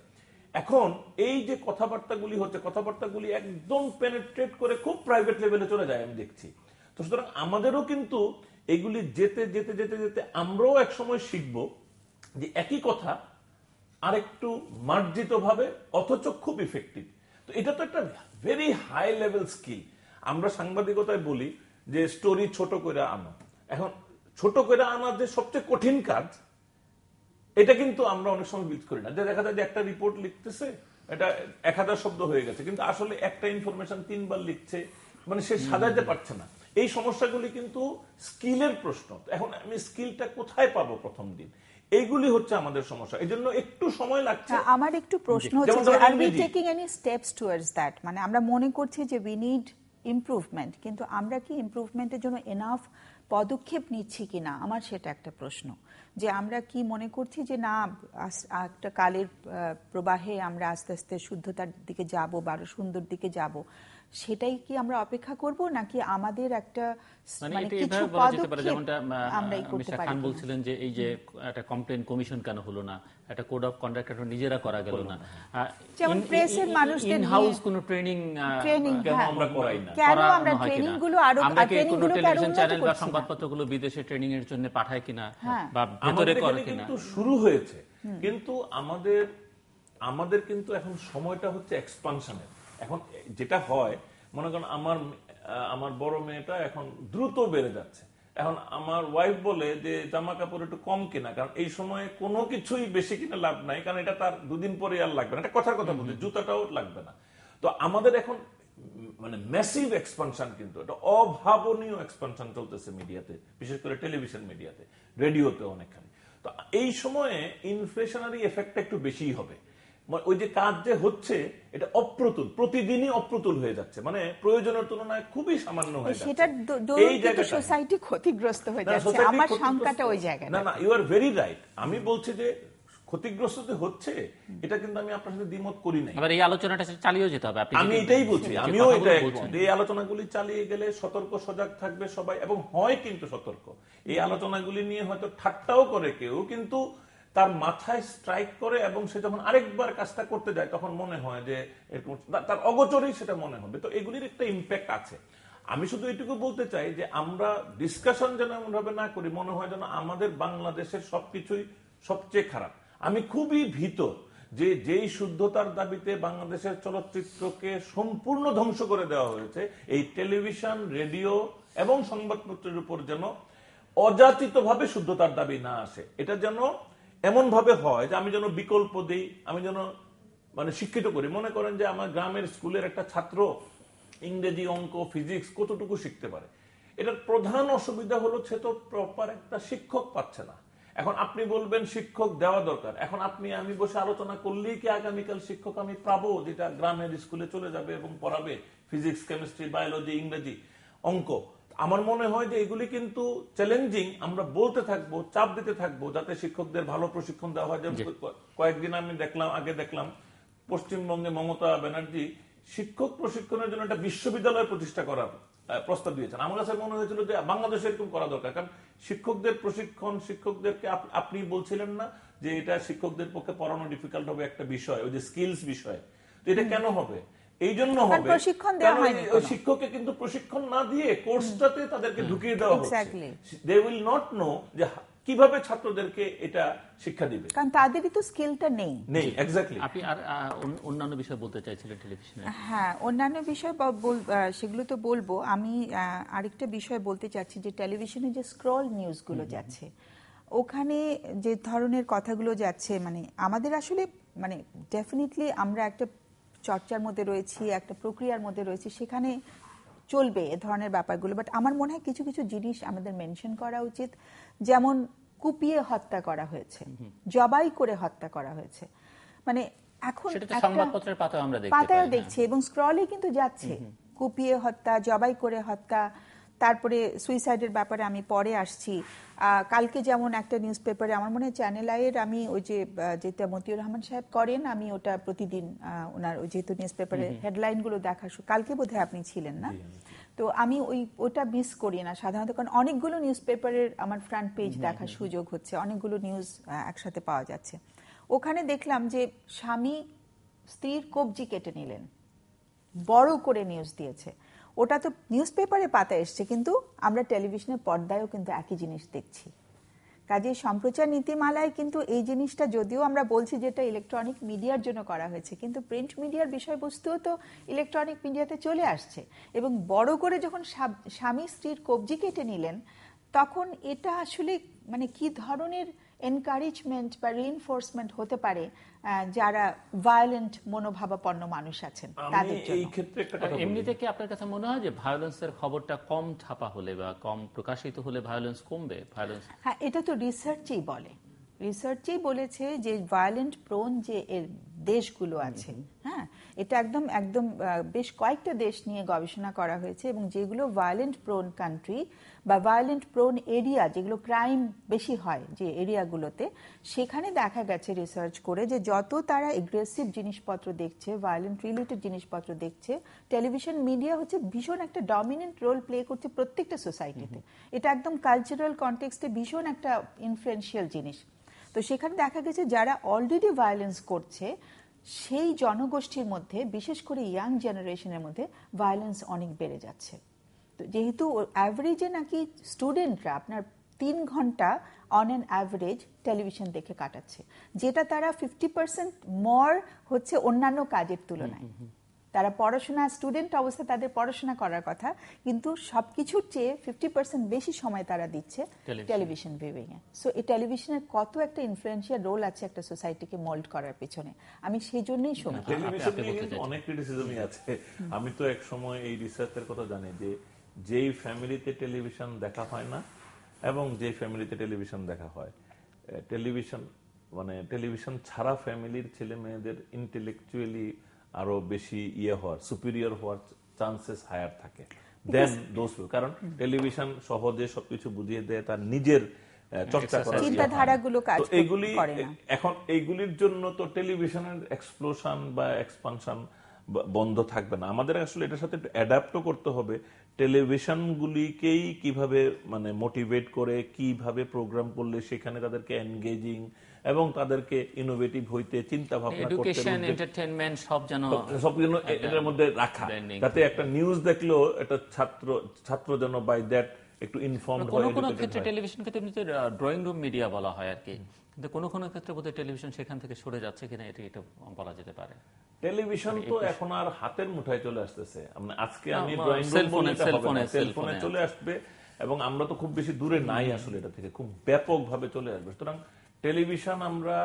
এখন এই যে কথাবার্তাগুলি হচ্ছে কথাবার্তাগুলি একদম পেনেট্রেট করে খুব প্রাইভেট লেভেলে চলে যায় আমি দেখছি। তো সুতরাং আমাদেরও কিন্তু এগুলি যেতে যেতে যেতে যেতে আমরাও একসময় শিখব যে একই কথা আরেকটু মার্জিত ভাবে অথচ খুব ইফেক্টিভ তো এটা তো একটা ভেরি হাই লেভেল স্কিল আমরা সাংবাদিকতায় বলি যে স্টোরি ছোট করে আনো। এখন ছোট করে আনার যে সবচেয়ে কঠিন কাজ এটা কিন্তু আমরা অনেক সময় বিচ করি না। যে দেখা যায় যে একটা রিপোর্ট লিখতেছে এটা এক হাজার শব্দ হয়ে গেছে কিন্তু আসলে একটা ইনফরমেশন তিনবার লিখছে মানে সে সাজাইতে পারছে না। এই সমস্যাগুলি কিন্তু স্কিলের প্রশ্ন। এখন আমি স্কিলটা কোথায় পাবো প্রথম দিন? এইগুলি হচ্ছে আমাদের সমস্যা। এই জন্য একটু সময় লাগছে। হ্যাঁ, আমার একটু প্রশ্ন হচ্ছে are we taking any steps towards that মানে আমরা মনে করছি যে উই নিড ইমপ্রুভমেন্ট কিন্তু আমরা কি ইমপ্রুভমেন্টের জন্য এনাফ পদক্ষেপ নিচ্ছি কিনা? আমার সেটা একটা প্রশ্ন। যে আমরা কি মনে করছি যে না একটা কালের প্রবাহে আমরা আস্তে আস্তে শুদ্ধতার দিকে যাব বা সুন্দর দিকে যাব সেটাই কি আমরা অপেক্ষা করব? নাকি আমাদের একটা মানে মানে কিছু এভাবে বলা যেতে পারে পদক্ষেপ যেমনটা করতে পারি খান বলছিলেন যে এই যে একটা কমপ্লেন কমিশন কেন হলো না? একটা কোড অফ কন্ডাক্ট নিজেরা করা গেল না। যেমন প্রেসের মানুষদের হাউস কোন ট্রেনিং ট্রেনিং হ্যাঁ। আমরা করাই না? কেন আমরা ট্রেনিংগুলো আরও আমরা কি ট্রেনিং কোনো টেলিভিশন চ্যানেল বা সংবাদপত্রগুলো বিদেশে ট্রেনিং এর জন্য পাঠায় কিনা হ্যাঁ। বা ভেতরে করে কিনা? কিন্তু শুরু হয়েছে। কিন্তু আমাদের আমাদের কিন্তু এখন সময়টা হচ্ছে এক্সপানশনের এখন যেটা হয় মনে করেন আমার আমার বড় মেয়েটা এখন দ্রুত বেড়ে যাচ্ছে। এখন আমার ওয়াইফ বলে যে জামা কাপড় একটু কম কেনা। কারণ এই সময়ে কোনো কিছুই বেশি কিনে লাভ নাই কারণ এটা তার দুদিন পরে আর লাগবে না। এটা কথার কথা বলছে জুতাটাও লাগবে না। তো আমাদের এখন মানে ম্যাসিভ এক্সপানশন কিন্তু এটা অভাবনীয় এক্সপানশন চলতেছে মিডিয়াতে বিশেষ করে টেলিভিশন মিডিয়াতে রেডিওতে অনেকখানি। তো এই সময়ে ইনফ্লেশনারি এফেক্টটা একটু বেশিই হবে। ওই যে কাজ যে হচ্ছে এটা অপ্রতুল প্রতিদিনই অপ্রতুল হয়ে যাচ্ছে। মানে প্রয়োজনের তুলনায় খুবই সামান্য হয়ে যাচ্ছে। দ- দরুন কিন্তু সোসাইটি ক্ষতিগ্রস্ত হয়ে যাচ্ছে। আমার শঙ্কাটা ওই জায়গায় না না ইউ আর ভেরি রাইট আমি বলছি যে ক্ষতিগ্রস্ত যে হচ্ছে এটা কিন্তু আমি আপনার সাথে দ্বিমত করি নাই। আবার এই আলোচনাটা চালিয়েও যেতে হবে। আমি এটাই বলছি। আমিও এটা একমত। এই আলোচনাগুলি চালিয়ে গেলে সতর্ক সজাগ থাকবে সবাই এবং হয় কিন্তু সতর্ক। এই আলোচনাগুলি নিয়ে হয়তো ঠাট্টাও করে কেউ কিন্তু তার মাথায় স্ট্রাইক করে এবং সে যখন আরেকবার কাজটা করতে যায়, তখন মনে হয় যে এরকম তার অগোচরেই সেটা মনে হবে। তো এগুলির একটা ইম্প্যাক্ট আছে। আমি শুধু এটুকু বলতে চাই যে আমরা ডিসকাশন যেন এমনভাবে না করি, মনে হয় যেন আমাদের বাংলাদেশের সবকিছুই সবচেয়ে খারাপ। আমি খুবই ভীত যে যেই শুদ্ধতার দাবিতে বাংলাদেশের চলচ্চিত্রকে সম্পূর্ণ ধ্বংস করে দেওয়া হয়েছে, এই টেলিভিশন, রেডিও এবং সংবাদপত্রের উপর যেন অযাচিতভাবে শুদ্ধতার দাবি না আসে। এটা যেন এমন ভাবে হয় যে আমি যেন বিকল্প দিই, আমি যেন মানে শিক্ষিত করি। মনে করেন যে আমার গ্রামের স্কুলের একটা ছাত্র ইংরেজি অঙ্ক, ফিজিক্স কতটুকু শিখতে পারে? এটার প্রধান অসুবিধা হলো সে তো প্রপার একটা শিক্ষক পাচ্ছে না। এখন আপনি বলবেন শিক্ষক দেওয়া দরকার। এখন আপনি, আমি বসে আলোচনা করলেই কি আগামীকাল শিক্ষক আমি পাবো, যেটা গ্রামের স্কুলে চলে যাবে এবং পড়াবে? ফিজিক্স, কেমিস্ট্রি, বায়োলজি, ইংরেজি অঙ্ক। আমার মনে হয় যে এগুলি কিন্তু চ্যালেঞ্জিং আমরা বলতে থাকব চাপ দিতে থাকব যাতে শিক্ষকদের ভালো প্রশিক্ষণ দেওয়া হয়। যেমন কয়েকদিন আমি দেখলাম আগে দেখলাম পশ্চিমবঙ্গে মমতা ব্যানার্জি শিক্ষক প্রশিক্ষণের জন্য একটা বিশ্ববিদ্যালয় প্রতিষ্ঠা করার প্রস্তাব দিয়েছেন। আমার কাছে মনে হয়েছিল যে বাংলাদেশে এরকম করা দরকার কারণ শিক্ষকদের প্রশিক্ষণ শিক্ষকদেরকে আপ- আপনি বলছিলেন না যে এটা শিক্ষকদের পক্ষে পড়ানো ডিফিকাল্ট হবে একটা বিষয় ওই যে স্কিলস বিষয়। তো এটা কেন হবে? এই জন্য হবে। প্রশিক্ষণ দেওয়া হয়নি। শিক্ষককে কিন্তু প্রশিক্ষণ না দিয়ে কোর্সটাতে তাদেরকে ঢুকিয়ে দেওয়া হচ্ছে। দে উইল নট নো যে কীভাবে ছাত্রদেরকে এটা শিক্ষা দিবে। কারণ তাদেরই তো স্কিলটা নেই। নেই এক্স্যাক্টলি আপনি আর অন্যান্য বিষয় বলতে চাইছিলেন টেলিভিশনে। হ্যাঁ অন্যান্য বিষয় বল- আহ, সেগুলো তো বলব। আমি আহ, আরেকটা বিষয় বলতে চাচ্ছি যে টেলিভিশনে যে স্ক্রল নিউজগুলো যাচ্ছে ওখানে যে ধরনের কথাগুলো যাচ্ছে মানে আমাদের আসলে মানে ডেফিনেটলি আমরা একটা চর্চার মধ্যে রয়েছি একটা প্রক্রিয়ার মধ্যে রয়েছি সেখানে চলবে এ ধরনের ব্যাপারগুলো। বাট আমার মনে হয় কিছু কিছু জিনিস আমাদের মেনশন করা উচিত। যেমন কুপিয়ে হত্যা করা হয়েছে জবাই করে হত্যা করা হয়েছে। মানে এখন পাতায় পাতায়ও দেখছি এবং স্ক্রলে কিন্তু যাচ্ছে। কুপিয়ে হত্যা জবাই করে হত্যা তারপরে সুইসাইডের ব্যাপারে আমি পরে আসছি। কালকে যেমন একটা নিউজ পেপারে আমার মনে হয় চ্যানেল আইয়ের আমি ওই যে যেটা মতিউর রহমান সাহেব করেন আমি ওটা প্রতিদিন ওনার ওই যেহেতু নিউজ পেপারে হেডলাইনগুলো দেখা কালকে বোধহয় আপনি ছিলেন না? তো আমি ওই ওটা মিস করি না সাধারণত কারণ অনেকগুলো নিউজ পেপারের আমার ফ্রন্ট পেজ দেখার সুযোগ হচ্ছে অনেকগুলো নিউজ একসাথে পাওয়া যাচ্ছে। ওখানে দেখলাম যে স্বামী স্ত্রীর কবজি কেটে নিলেন। বড় করে নিউজ দিয়েছে। ওটা তো নিউজ পেপারে পাতা এসছে, কিন্তু আমরা টেলিভিশনের পর্দায়ও কিন্তু একই জিনিস দেখছি। কাজে সম্প্রচার নীতিমালায় কিন্তু এই জিনিসটা যদিও আমরা বলছি যেটা ইলেকট্রনিক মিডিয়ার জন্য করা হয়েছে, কিন্তু প্রিন্ট মিডিয়ার বিষয়বস্তুও তো ইলেকট্রনিক মিডিয়াতে চলে আসছে। এবং বড় করে যখন স্বামী স্ত্রীর কবজি কেটে নিলেন, তখন এটা আসলে মানে কি ধরনের এনকারেজমেন্ট বা রিএনফোর্সমেন্ট হতে পারে যারা ভায়োলেন্ট মনোভাবাপন্ন মানুষ আছেন আমি তাদের এই জন্য? ক্ষেত্রে একটা কথা বলি। এমনিতে কি আপনার কাছে মনে হয় যে ভায়োলেন্সের খবরটা কম ছাপা হলে বা কম প্রকাশিত হলে ভায়োলেন্স কমবে? ভায়োলেন্স হ্যাঁ এটা তো রিসার্চেই বলে। রিসার্চেই বলেছে যে ভায়োলেন্ট প্রোন যে এর দেশগুলো আছে হ্যাঁ এটা একদম একদম বেশ কয়েকটা দেশ নিয়ে গবেষণা করা হয়েছে এবং যেগুলো ভায়োলেন্ট প্রোন কান্ট্রি বা ভায়োলেন্ট প্রোন এরিয়া যেগুলো ক্রাইম বেশি হয় যে এরিয়াগুলোতে সেখানে দেখা গেছে রিসার্চ করে যে যত তারা এগ্রেসিভ জিনিসপত্র দেখছে ভায়োলেন্ট রিলেটেড জিনিসপত্র দেখছে টেলিভিশন মিডিয়া হচ্ছে ভীষণ একটা ডমিনেন্ট রোল প্লে করছে প্রত্যেকটা সোসাইটিতে এটা একদম কালচারাল কনটেক্সটে ভীষণ একটা ইনফ্লুয়েন্সিয়াল জিনিস। তো সেখানে দেখা গেছে যারা অলরেডি ভায়োলেন্স করছে সেই জনগোষ্ঠীর মধ্যে বিশেষ করে ইয়াং জেনারেশনের মধ্যে ভায়োলেন্স অনেক বেড়ে যাচ্ছে। তো যেহেতু অ্যাভারেজে নাকি স্টুডেন্টরা আপনার তিন ঘণ্টা অন অ্যান অ্যাভারেজ টেলিভিশন দেখে কাটাচ্ছে যেটা তারা ফিফটি পার্সেন্ট মর হচ্ছে অন্যান্য কাজের তুলনায়। তারা পড়াশোনা স্টুডেন্ট অবস্থায় তাদের পড়াশোনা করার কথা কিন্তু সবকিছুর চেয়ে ফিফটি পার্সেন্ট বেশি সময় তারা দিচ্ছে টেলিভিশন। টেলিভিশন ভিউইং এ। সো এই টেলিভিশনের কত একটা ইনফ্লুয়েন্সিয়াল রোল আছে একটা সোসাইটিকে মোল্ড করার পেছনে? আমি সেই জন্যই শুনি টেলিভিশন কিন্তু চাইছেন। অনেক ক্রিটিসিজমই আছে। আমি তো এক সময় এই রিসার্চের কথা জানি যে যেই ফ্যামিলিতে টেলিভিশন দেখা হয় না এবং যে ফ্যামিলিতে টেলিভিশন দেখা হয় টেলিভিশন মানে টেলিভিশন ছাড়া ফ্যামিলির ছেলে মেয়েদের ইন্টেলেকচুয়ালি আরও বেশি ইয়ে হওয়ার সুপিরিয়র হওয়ার চান্সেস হায়ার থাকে দেন দোষ কারণ টেলিভিশন সহজে সবকিছু বুঝিয়ে দেয় তার নিজের চর্চা। চিন্তাধারাগুলো কাজ। এখন এইগুলির জন্য তো টেলিভিশনের এক্সপ্লোশন বা এক্সপানশন বন্ধ থাকবে না আমাদের আসলে এটার সাথে একটু অ্যাডাপ্টও করতে হবে টেলিভিশনগুলিকেই কীভাবে মানে মোটিভেট করে কীভাবে প্রোগ্রাম করলে সেখানে তাদেরকে এনগেজিং এবং তাদেরকে ইনোভেটিভ হইতে চিন্তা ভাবনা করতে সব যেন সব যেন এটার মধ্যে রাখা। যাতে একটা নিউজ দেখলেও একটা ছাত্র ছাত্র যেন বাই দ্যাট একটু ইনফর্ম হয় কোন ক্ষেত্রে টেলিভিশনকে ড্রয়িং রুম মিডিয়া বলা হয় আর কি। কিন্তু কোন কোন ক্ষেত্রে বোধহয় টেলিভিশন সেখান থেকে সরে যাচ্ছে কিনা এটা এটা বলা যেতে পারে। টেলিভিশন তো এখন আর হাতের মুঠায় চলে আসতেছে। আমরা আজকে আমি সেলফোনে চলে আসবে এবং আমরা তো খুব বেশি দূরে নাই আসলে এটা থেকে খুব ব্যাপক ভাবে চলে আসবে। সুতরাং টেলিভিশন আমরা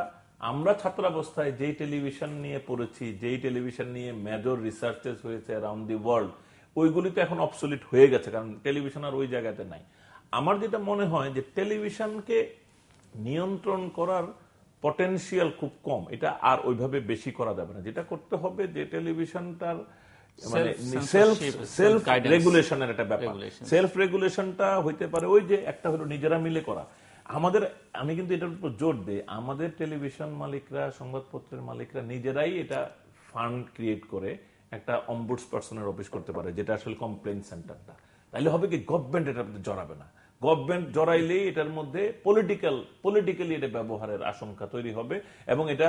আমরা ছাত্রাবস্থায় যেই টেলিভিশন নিয়ে পড়েছি যেই টেলিভিশন নিয়ে মেজর রিসার্চেস হয়েছে অ্যারাউন্ড দি ওয়ার্ল্ড ওইগুলি তো এখন অবসলিট হয়ে গেছে কারণ টেলিভিশন আর ওই জায়গাতে নাই। আমার যেটা মনে হয় যে টেলিভিশনকে নিয়ন্ত্রণ করার পটেনশিয়াল খুব কম। এটা আর ওইভাবে বেশি করা যাবে না। যেটা করতে হবে যে টেলিভিশনটার মানে সেলফ সেলফ রেগুলেশনের একটা ব্যাপার। সেলফ রেগুলেশনটা হইতে পারে ওই যে একটা হলো নিজেরা মিলে করা। আমাদের আমি কিন্তু এটার উপর জোর দিই। আমাদের টেলিভিশন মালিকরা সংবাদপত্রের মালিকরা নিজেরাই এটা ফান্ড ক্রিয়েট করে একটা অম্বুডস পার্সনের অফিস করতে পারে যেটা আসলে কমপ্লেন সেন্টারটা তাইলে হবে কি গভর্নমেন্ট মধ্যে জড়াবে না। গভর্নমেন্ট জড়াইলেই এটার মধ্যে পলিটিক্যাল পলিটিক্যালি এটা ব্যবহারের আশঙ্কা তৈরি হবে এবং এটা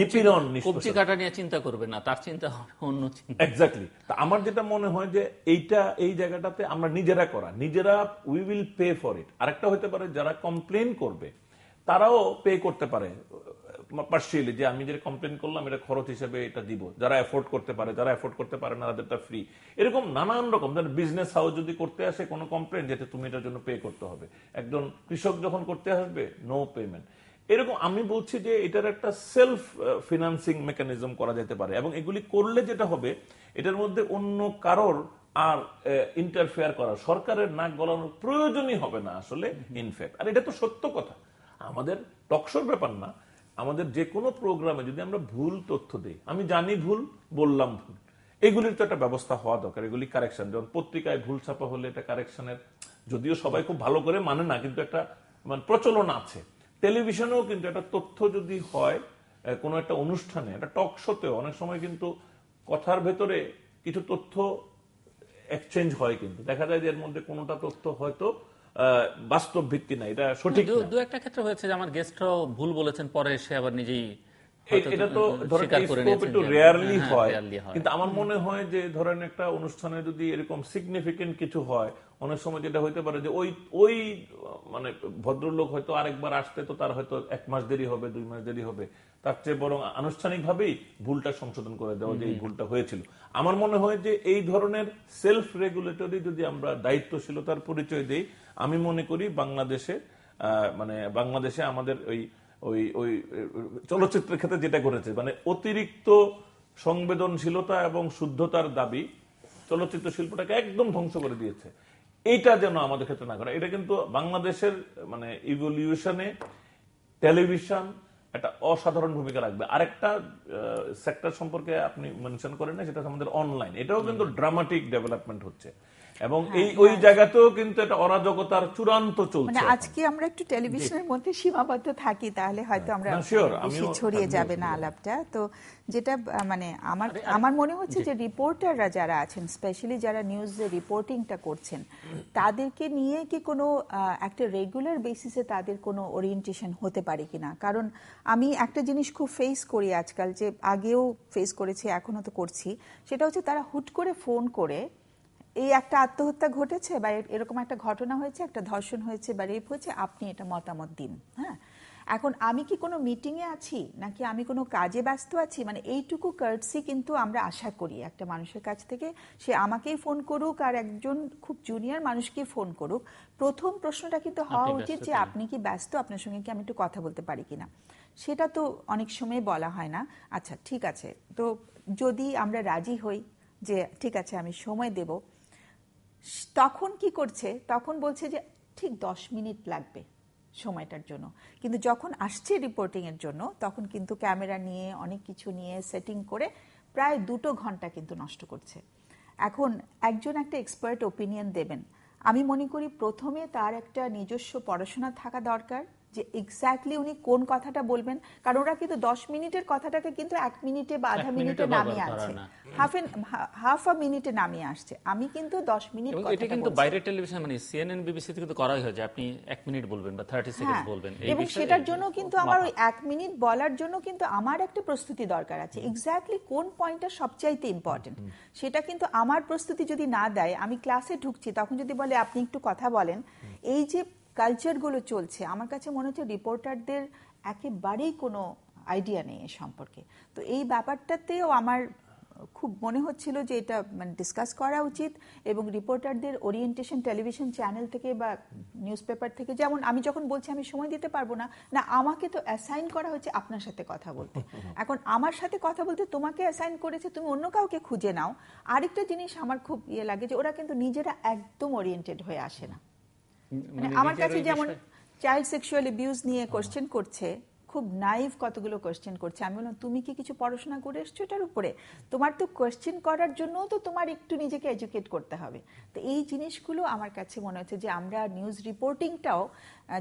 নিপীড়ন কবজি কাটা নিয়ে চিন্তা করবে না তার চিন্তা অন্য এক্স্যাক্টলি আমার যেটা মনে হয় যে এইটা এই জায়গাটাতে আমরা নিজেরা করা নিজেরা we will pay for it আরেকটা হতে পারে যারা কমপ্লেন করবে তারাও পে করতে পারে। পার্সিয়ালি যে আমি যেটা কমপ্লেন করলাম এটা খরচ হিসেবে এটা দিব। যারা এফোর্ড করতে পারে যারা এফোর্ড করতে পারে না তাদেরটা ফ্রি এরকম নানান রকম যেন বিজনেস হাউস যদি করতে আসে কোনো কমপ্লেন যেটা তুমি এটার জন্য পে করতে হবে। একজন কৃষক যখন করতে আসবে নো পেমেন্ট এরকম আমি বলছি যে এটার একটা সেলফ ফিনান্সিং মেকানিজম করা যেতে পারে। এবং এগুলি করলে যেটা হবে এটার মধ্যে অন্য কারোর আর ইন্টারফেয়ার করা সরকারের নাক গলানোর প্রয়োজনই হবে না আসলে ইনফ্যাক্ট আর এটা তো সত্য কথা। আমাদের টকশোর ব্যাপার না। আমাদের যে কোনো প্রোগ্রামে যদি আমরা ভুল তথ্য দিই, আমি জানি ভুল, বললাম ভুল, এগুলির তো একটা ব্যবস্থা হওয়া দরকার, এগুলি কারেকশন যেমন পত্রিকায় ভুল ছাপা হলে এটা কারেকশনের যদিও সবাই খুব ভালো করে মানে না, কিন্তু একটা মানে প্রচলন আছে। টেলিভিশনেও কিন্তু একটা তথ্য যদি হয় কোনো একটা অনুষ্ঠানে, একটা টক শোতেও অনেক সময় কিন্তু কথার ভেতরে কিছু তথ্য এক্সচেঞ্জ হয় কিন্তু। দেখা যায় যে এর মধ্যে কোনোটা তথ্য হয়তো বাস্তব ভিত্তি না এটা সঠিক দু- একটা ক্ষেত্রে হয়েছে যে আমার গেস্টরাও ভুল বলেছেন পরে এসে আবার নিজেই এটা তো একটু রেয়ারলি হ্যাঁ, হয় কিন্তু আমার মনে হয় যে ধরেন একটা অনুষ্ঠানে যদি এরকম সিগনিফিকেন্ট কিছু হয় অনেক সময় যেটা হইতে পারে যে ওই ওই মানে ভদ্রলোক হয়তো আরেকবার আসতে তো তার হয়তো এক মাস দেরি হবে দুই মাস দেরি হবে। তার চেয়ে বরং আনুষ্ঠানিকভাবেই ভুলটা সংশোধন করে দেওয়া যে এই ভুলটা হয়েছিল। আমার মনে হয় যে এই ধরনের সেলফ রেগুলেটরি যদি আমরা দায়িত্বশীলতার পরিচয় দেই আমি মনে করি বাংলাদেশে মানে বাংলাদেশে আমাদের ওই ওই ওই চলচ্চিত্রের ক্ষেত্রে যেটা করেছে মানে অতিরিক্ত সংবেদনশীলতা এবং শুদ্ধতার দাবি চলচ্চিত্র শিল্পটাকে একদম ধ্বংস করে দিয়েছে। এইটা যেন আমাদের ক্ষেত্রে না করে এটা কিন্তু বাংলাদেশের মানে ইভলিউশনে টেলিভিশন একটা অসাধারণ ভূমিকা রাখবে। আরেকটা সেক্টর সম্পর্কে আপনি মেনশন করেন না সেটা আমাদের অনলাইন এটাও কিন্তু ড্রামাটিক ডেভেলপমেন্ট হচ্ছে। এবং এই ওই জায়গাতেও কিন্তু একটা অরাজকতার চূড়ান্ত মানে চলছে আজকে আমরা একটু টেলিভিশনের মধ্যে সীমাবদ্ধ থাকি তাহলে হয়তো আমরা বেশি ছড়িয়ে যাবে না আলাপটা। তো যেটা মানে আমার আমার মনে হচ্ছে যে রিপোর্টাররা যারা আছেন স্পেশালি যারা নিউজে রিপোর্টিংটা করছেন তাদেরকে নিয়ে কি কোনো একটা রেগুলার বেসিসে তাদের কোনো ওরিয়েন্টেশন হতে পারে কিনা? কারণ আমি একটা জিনিস খুব ফেস করি আজকাল যে আগেও ফেস করেছি এখনও তো করছি। সেটা হচ্ছে তারা হুট করে ফোন করে এই একটা আত্মহত্যা ঘটেছে বা এর- এরকম একটা ঘটনা হয়েছে একটা ধর্ষণ হয়েছে বা রেপ হয়েছে আপনি এটা মতামত দিন হ্যাঁ? এখন আমি কি কোনো মিটিংয়ে আছি নাকি আমি কোনো কাজে ব্যস্ত আছি? মানে এইটুকু কার্টসি কিন্তু আমরা আশা করি। একটা মানুষের কাছ থেকে সে আমাকেই ফোন করুক আর একজন খুব জুনিয়র মানুষকে ফোন করুক। প্রথম প্রশ্নটা কিন্তু হওয়া উচিত যে আপনি কি ব্যস্ত? আপনার সঙ্গে কি আমি একটু কথা বলতে পারি কিনা? সেটা তো অনেক সময় বলা হয় না। আচ্ছা ঠিক আছে। তো যদি আমরা রাজি হই যে ঠিক আছে আমি সময় দেব। তখন কি করছে? তখন বলছে যে, ঠিক দশ মিনিট লাগবে সময়টার জন্য। কিন্তু যখন আসছে রিপোর্টিংয়ের জন্য, তখন কিন্তু ক্যামেরা নিয়ে, অনেক কিছু নিয়ে সেটিং করে প্রায় দুটো ঘণ্টা কিন্তু নষ্ট করছে। এখন একজন একটা এক্সপার্ট ওপিনিয়ন দেবেন। আমি মনে করি প্রথমে তার একটা নিজস্ব পড়াশোনা থাকা দরকার। যে এক্স্যাক্টলি উনি কোন কথাটা বলবেন কারণ ওরা কিন্তু দশ মিনিটের কথাটাকে কিন্তু এক মিনিটে বা আধা মিনিটে নামিয়ে আনছে। হাফ এন হাফ আ মিনিটে নামিয়ে আসছে। আমি কিন্তু দশ মিনিট এটা কিন্তু। বাইরের টেলিভিশন মানে সিএনএন বিবিসিতে কিন্তু করাই হয় যে আপনি এক মিনিট বলবেন বা থার্টি সেকেন্ড হ্যাঁ, বলবেন। এবং সেটার জন্য কিন্তু আমার ওই এক মিনিট বলার জন্য কিন্তু আমার একটা প্রস্তুতি দরকার আছে। এক্স্যাক্টলি কোন পয়েন্টটা সবচাইতে ইম্পর্টেন্ট সেটা কিন্তু আমার প্রস্তুতি যদি না দেয় আমি ক্লাসে ঢুকছি তখন যদি বলে আপনি একটু কথা বলেন এই যে কালচারগুলো চলছে আমার কাছে মনে হচ্ছে রিপোর্টারদের একেবারেই কোনো আইডিয়া নেই এ সম্পর্কে। তো এই ব্যাপারটাতেও আমার খুব মনে হচ্ছিল যে এটা মানে ডিসকাস করা উচিত এবং রিপোর্টারদের ওরিয়েন্টেশন টেলিভিশন চ্যানেল থেকে বা নিউজ পেপার থেকে যেমন আমি যখন বলছি আমি সময় দিতে পারব না না আমাকে তো অ্যাসাইন করা হয়েছে আপনার সাথে কথা বলতে। এখন আমার সাথে কথা বলতে তোমাকে অ্যাসাইন করেছে তুমি অন্য কাউকে খুঁজে নাও। আরেকটা জিনিস আমার খুব ইয়ে লাগে যে ওরা কিন্তু নিজেরা একদম ওরিয়েন্টেড হয়ে আসে না। মানে মানে আমার কাছে যেমন চাইল্ড সেক্সুয়াল অ্যাবিউজ নিয়ে কোশ্চেন করছে খুব নাইভ কতগুলো কোশ্চেন করছে। আমি বললাম তুমি কি কিছু পড়াশোনা করে এসছো এটার উপরে? তোমার তো কোশ্চেন করার জন্য তো তোমার একটু নিজেকে এডুকেট করতে হবে। তো এই জিনিসগুলো আমার কাছে মনে হচ্ছে যে আমরা নিউজ রিপোর্টিংটাও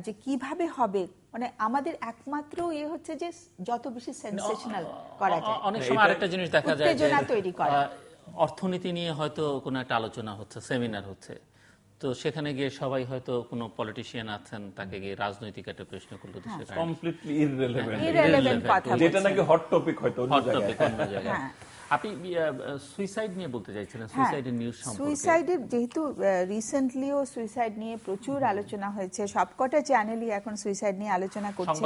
যে কীভাবে হবে মানে আমাদের একমাত্র ইয়ে হচ্ছে যে যত বেশি সেন্সেশনাল করা যায়। অনেক সময় আরেকটা জিনিস দেখা যায় যে উত্তেজনা তৈরি করা। অর্থনীতি নিয়ে হয়তো কোনো একটা আলোচনা হচ্ছে সেমিনার হচ্ছে। তো সেখানে গিয়ে সবাই হয়তো কোনো পলিটিশিয়ান আছেন তাকে গিয়ে রাজনৈতিক একটা প্রশ্ন করল তো। সেটা কমপ্লিটলি ইররেলেভেন্ট যেটা নাকি হট টপিক হয়তো অন্য জায়গায়। অন্য জায়গায়। আপনি সুইসাইড নিয়ে বলতে চাইছিলেন সুইসাইডের নিউজ সম্পর্কে। সুইসাইডের যেহেতু রিসেন্টলিও সুইসাইড নিয়ে প্রচুর আলোচনা হয়েছে। সবকটা চ্যানেলই এখন সুইসাইড নিয়ে আলোচনা করছে।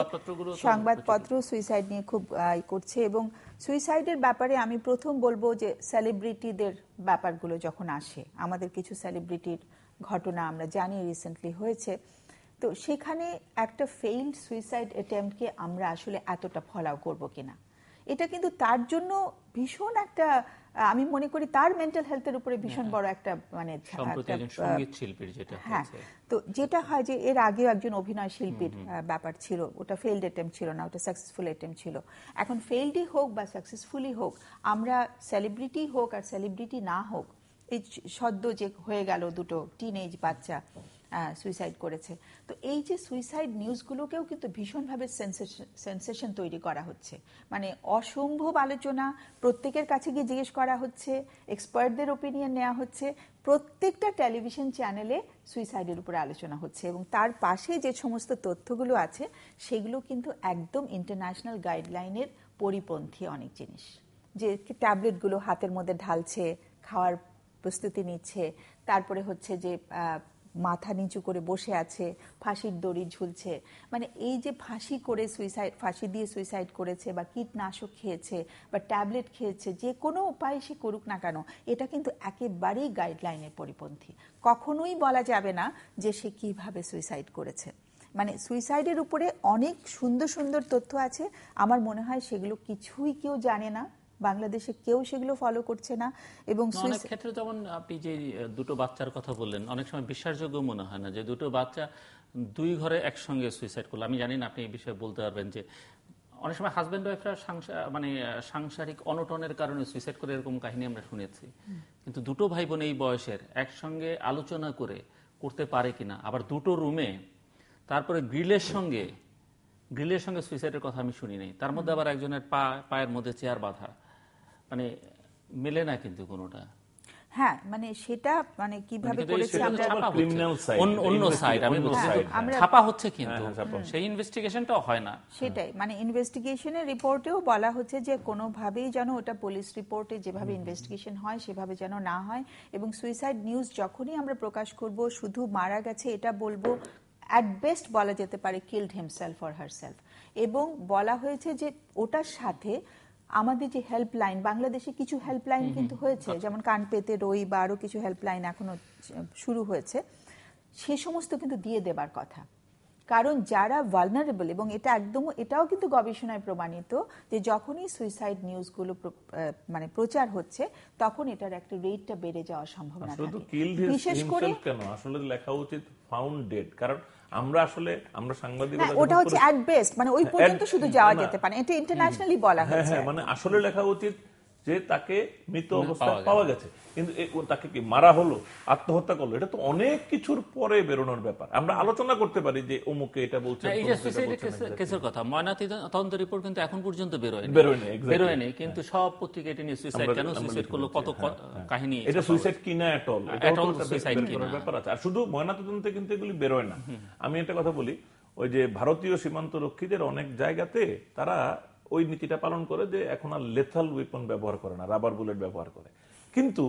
সংবাদপত্র সুইসাইড নিয়ে খুব আহ, করছে এবং সুইসাইডের ব্যাপারে আমি প্রথম বলব যে সেলিব্রিটিদের ব্যাপারগুলো যখন আসে আমাদের কিছু সেলিব্রিটির ঘটনা আমরা জানি রিসেন্টলি হয়েছে। তো সেখানে একটা ফেইল্ড সুইসাইড অ্যাটেম্পটকে আমরা আসলে এতটা ফলাও করব কিনা? এটা কিন্তু তার জন্য ভীষণ একটা আমি মনে করি তার মেন্টাল হেলথের উপরে ভীষণ বড় একটা মানে হ্যাঁ। তো যেটা হয় যে এর আগেও একজন অভিনয় শিল্পীর ব্যাপার ছিল। ওটা ফেইল্ড অ্যাটেম্প ছিল না ওটা সাকসেসফুল অ্যাটেম্প ছিল। এখন ফেইল্ডই হোক বা সাকসেসফুলি হোক আমরা সেলিব্রিটি হোক আর সেলিব্রিটি না হোক এই সদ্য যে হয়ে গেল দুটো টিন এজ বাচ্চা সুইসাইড করেছে। তো এই যে সুইসাইড নিউজগুলোকেও কিন্তু ভীষণভাবে সেন্সেশন তৈরি করা হচ্ছে। মানে অসম্ভব আলোচনা, প্রত্যেকের কাছে গিয়ে জিজ্ঞেস করা হচ্ছে এক্সপার্টদের ওপিনিয়ন নেওয়া হচ্ছে, প্রত্যেকটা টেলিভিশন চ্যানেলে সুইসাইডের উপরে আলোচনা হচ্ছে এবং তার পাশে যে সমস্ত তথ্যগুলো আছে, সেগুলো কিন্তু একদম ইন্টারন্যাশনাল গাইডলাইনের পরিপন্থী অনেক জিনিস। যে ট্যাবলেটগুলো হাতের মধ্যে ঢালছে, খাওয়ার প্রস্তুতি নিচ্ছে। তারপরে হচ্ছে যে মাথা নিচু করে বসে আছে, ফাঁসির দড়ি ঝুলছে। মানে এই যে ফাঁসি করে সুইসাইড, ফাঁসি দিয়ে সুইসাইড করেছে বা কীটনাশক খেয়েছে বা ট্যাবলেট খেয়েছে, যে কোনো উপায়ে সে করুক না কেন, এটা কিন্তু একেবারেই গাইডলাইনের পরিপন্থী। কখনোই বলা যাবে না যে সে কীভাবে সুইসাইড করেছে। মানে সুইসাইডের উপরে অনেক সুন্দর সুন্দর তথ্য আছে। আমার মনে হয় সেগুলো কিছুই কেউ জানে না। বাংলাদেশে কেউ সেগুলো ফলো করছে না এবং অনেক ক্ষেত্রে যেমন আপনি যে দুটো বাচ্চার কথা বললেন অনেক সময় বিশ্বাসযোগ্য মনে হয় না যে দুটো বাচ্চা দুই ঘরে একসঙ্গে সুইসাইড করল। আমি জানি না আপনি এই বিষয়ে বলতে পারবেন যে অনেক সময় হাজব্যান্ড ওয়াইফরা মানে সাংসারিক অনটনের কারণে সুইসাইড করে এরকম কাহিনী আমরা শুনেছি। কিন্তু দুটো ভাই বোন এই বয়সের একসঙ্গে আলোচনা করে করতে পারে কিনা আবার দুটো রুমে তারপরে গ্রিলের সঙ্গে গ্রিলের সঙ্গে সুইসাইডের কথা আমি শুনি নাই। তার মধ্যে আবার একজনের পা পায়ের মধ্যে চেয়ার বাঁধা। মানে মেলে না কিন্তু কোনোটা। হ্যাঁ মানে সেটা মানে কীভাবে করেছে আমরা। অন্য- সাইড আমি হ্যাঁ। ছাপা হচ্ছে কিন্তু। হ্যাঁ, সেই ইনভেস্টিগেশনটাও হয় না। সেটাই মানে ইনভেস্টিগেশনের রিপোর্টেও বলা হচ্ছে যে কোনোভাবেই যেন ওটা পুলিশ রিপোর্টে যেভাবে ইনভেস্টিগেশন হয় সেভাবে যেন না হয় এবং সুইসাইড নিউজ যখনই আমরা প্রকাশ করব শুধু মারা গেছে এটা বলব অ্যাট বেস্ট বলা যেতে পারে কিল্ড হিমসেলফ অর হারসেলফ এবং বলা হয়েছে যে ওটার সাথে আমাদের যে হেল্পলাইন বাংলাদেশে কিছু হেল্পলাইন কিন্তু হয়েছে যেমন কান পেতে রই বা আরও কিছু হেল্পলাইন এখনও শুরু হয়েছে সে সমস্ত কিন্তু দিয়ে দেবার কথা। কারণ যারা ভালনারেবল এবং এটা একদম এটাও কিন্তু গবেষণায় প্রমাণিত যে যখনই সুইসাইড নিউজগুলো মানে প্রচার হচ্ছে তখন এটার একটা রেটটা বেড়ে যাওয়ার সম্ভাবনা থাকে। বিশেষ করে কেন? আসলে লেখা উচিত ফাউন্ড ডেড কারণ আমরা আসলে আমরা সাংবাদিকতা ওটা হচ্ছে অ্যাট বেস্ট মানে ওই পর্যন্ত শুধু যাওয়া যেতে পারে এটা ইন্টারন্যাশনালি বলা হ্যাঁ হয়েছে হ্যাঁ মানে আসলে লেখা উচিত যে তাকে মৃত অবস্থায় পাওয়া পাওয়া গেছে। কিন্তু তাকে কি মারা হলো আত্মহত্যা করল এটা তো অনেক কিছুর পরে বেরোনোর ব্যাপার। আমরা আলোচনা করতে পারি যে অমুকে এটা বলছে কেসের কথা রিপোর্ট কিন্তু এখন পর্যন্ত বেরোয়নি। বেরোয়নি, বেরোয়নি কিন্তু সব পত্রিকা এটা নিয়ে সুইসাইড কেন সুইসাইড করল কত হ্যাঁ, হ্যাঁ। কাহিনী এটা সুইসাইড কিনা এট অল suicide কিনা। ব্যাপার আছে। আর শুধু ময়নাতদন্তে কিন্তু এগুলি বেরোয় না। আমি একটা কথা বলি ওই যে ভারতীয় সীমান্ত রক্ষীদের অনেক জায়গাতে তারা ওই নীতিটা পালন করে যে এখন আর লেথাল ওয়েপন ব্যবহার করে না রাবার বুলেট ব্যবহার করে। কিন্তু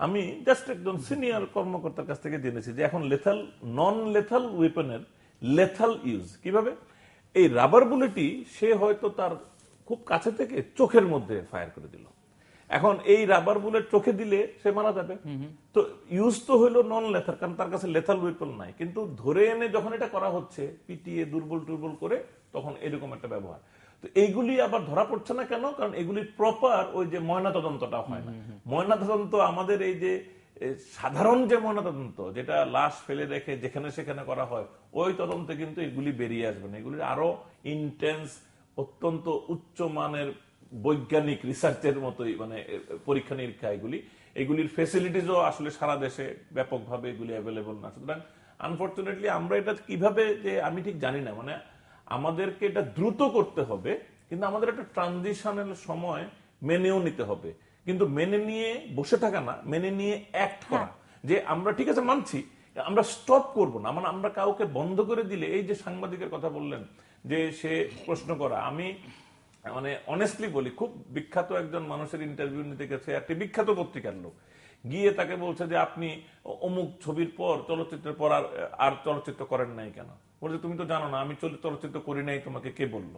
আমি জাস্ট একজন সিনিয়র কর্মকর্তার কাছ থেকে জেনেছি যে এখন লেথাল নন লেথাল ওয়েপনের লেথাল ইউজ কীভাবে? এই রাবার বুলেটই সে হয়তো তার খুব কাছে থেকে চোখের মধ্যে ফায়ার করে দিল। এখন এই রাবার বুলেট চোখে দিলে সে মারা যাবে। তো ইউজ তো হইল নন লেথার কারণ তার কাছে লেথাল উইপল নাই। কিন্তু ধরে এনে যখন এটা করা হচ্ছে পিটিয়ে দুর্বল টুর্বল করে তখন এরকম একটা ব্যবহার। তো এইগুলি আবার ধরা পড়ছে না কেন? কারণ এগুলি প্রপার ওই যে ময়না তদন্তটা হয় না। ময়না তদন্ত আমাদের এই যে সাধারণ যে ময়নাতদন্ত যেটা লাশ ফেলে রেখে যেখানে সেখানে করা হয় ওই তদন্তে কিন্তু এগুলি বেরিয়ে আসবে না। এগুলির আরও ইন্টেন্স অত্যন্ত উচ্চ মানের বৈজ্ঞানিক রিসার্চের মতোই মানে পরীক্ষা নিরীক্ষা এগুলি। এগুলির ফেসিলিটিসও আসলে সারা দেশে ব্যাপকভাবে এগুলি অ্যাভেলেবল না। সুতরাং আনফর্চুনেটলি আমরা এটা কীভাবে যে আমি ঠিক জানি না। মানে আমাদেরকে এটা দ্রুত করতে হবে কিন্তু আমাদের একটা ট্রানজিশনের সময় মেনেও নিতে হবে। কিন্তু মেনে নিয়ে বসে থাকা না মেনে নিয়ে অ্যাক্ট করা। যে আমরা ঠিক আছে মানছি আমরা স্টপ করব না। মানে আমরা কাউকে বন্ধ করে দিলে এই যে সাংবাদিকের কথা বললেন যে সে প্রশ্ন করা আমি মানে অনেস্টলি বলি খুব বিখ্যাত একজন মানুষের ইন্টারভিউ নিতে গেছে একটি বিখ্যাত পত্রিকার লোক। গিয়ে তাকে বলছে যে আপনি অমুক ছবির পর চলচ্চিত্রের পর আর আর চলচ্চিত্র করেন নাই কেন? বলছে তুমি তো জানো না আমি চলচ্চিত্র করি নাই তোমাকে কে বলল?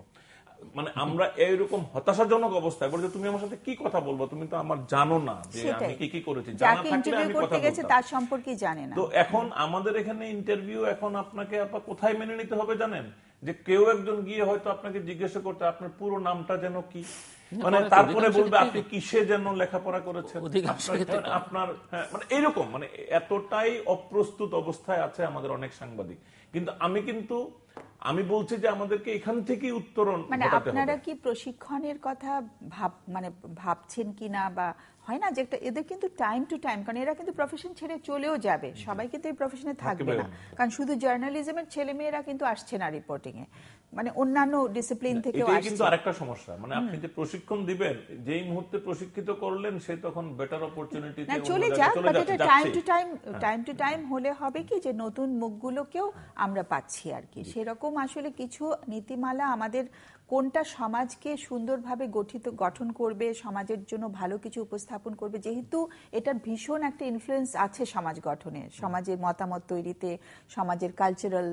মানে আমরা এইরকম হতাশাজনক অবস্থায় বলছে তুমি আমার সাথে কি কথা বলব? তুমি তো আমার জানো না যে আমি কি কি করেছি। জানা থাকলে ইন্টারভিউ আমি কথা গেছে তার সম্পর্কে জানে না। তো এখন আমাদের এখানে ইন্টারভিউ এখন আপনাকে আপা কোথায় মেনে নিতে হবে জানেন? যে কেউ একজন গিয়ে হয়তো আপনাকে জিজ্ঞাসা করতে আপনার পুরো নামটা যেন কি? মানে তারপরে বলবে আপনি কিসে যেন লেখাপড়া করেছেন? আপনার- আপনার হ্যাঁ, মানে এরকম মানে এতটাই অপ্রস্তুত অবস্থায় আছে আমাদের অনেক সাংবাদিক। কিন্তু আমি কিন্তু আমি বলছি যে আমাদেরকে এখান থেকে উত্তরণ মানে আপনারা কি প্রশিক্ষণের কথা ভাব মানে ভাবছেন কিনা বা হয় না যে একটা এদের কিন্তু টাইম টু টাইম কারণ এরা কিন্তু প্রফেশন ছেড়ে চলেও যাবে। সবাই কিন্তু এই প্রফেশনে থাকবে না। কারণ শুধু জার্নালিজমের ছেলে মেয়েরা কিন্তু আসছে না রিপোর্টিং এ মানে অন্যান্য ডিসিপ্লিন থেকেও এটাই কিন্তু আরেকটা সমস্যা। মানে আপনি যে প্রশিক্ষণ দিবেন যেই মুহূর্তে প্রশিক্ষিত করলেন সে তখন বেটার অপরচুনিটি না চলে যাক বাট এটা time to time time to time হলে হবে কি যে নতুন মুখগুলোকেও আমরা পাচ্ছি আর কি। সেরকম আসলে কিছু নীতিমালা আমাদের কোনটা সমাজকে সুন্দরভাবে গঠিত গঠন করবে সমাজের জন্য ভালো কিছু উপস্থাপন করবে যেহেতু এটার ভীষণ একটা ইনফ্লুয়েন্স আছে সমাজ গঠনে। সমাজের মতামত তৈরিতে সমাজের কালচারাল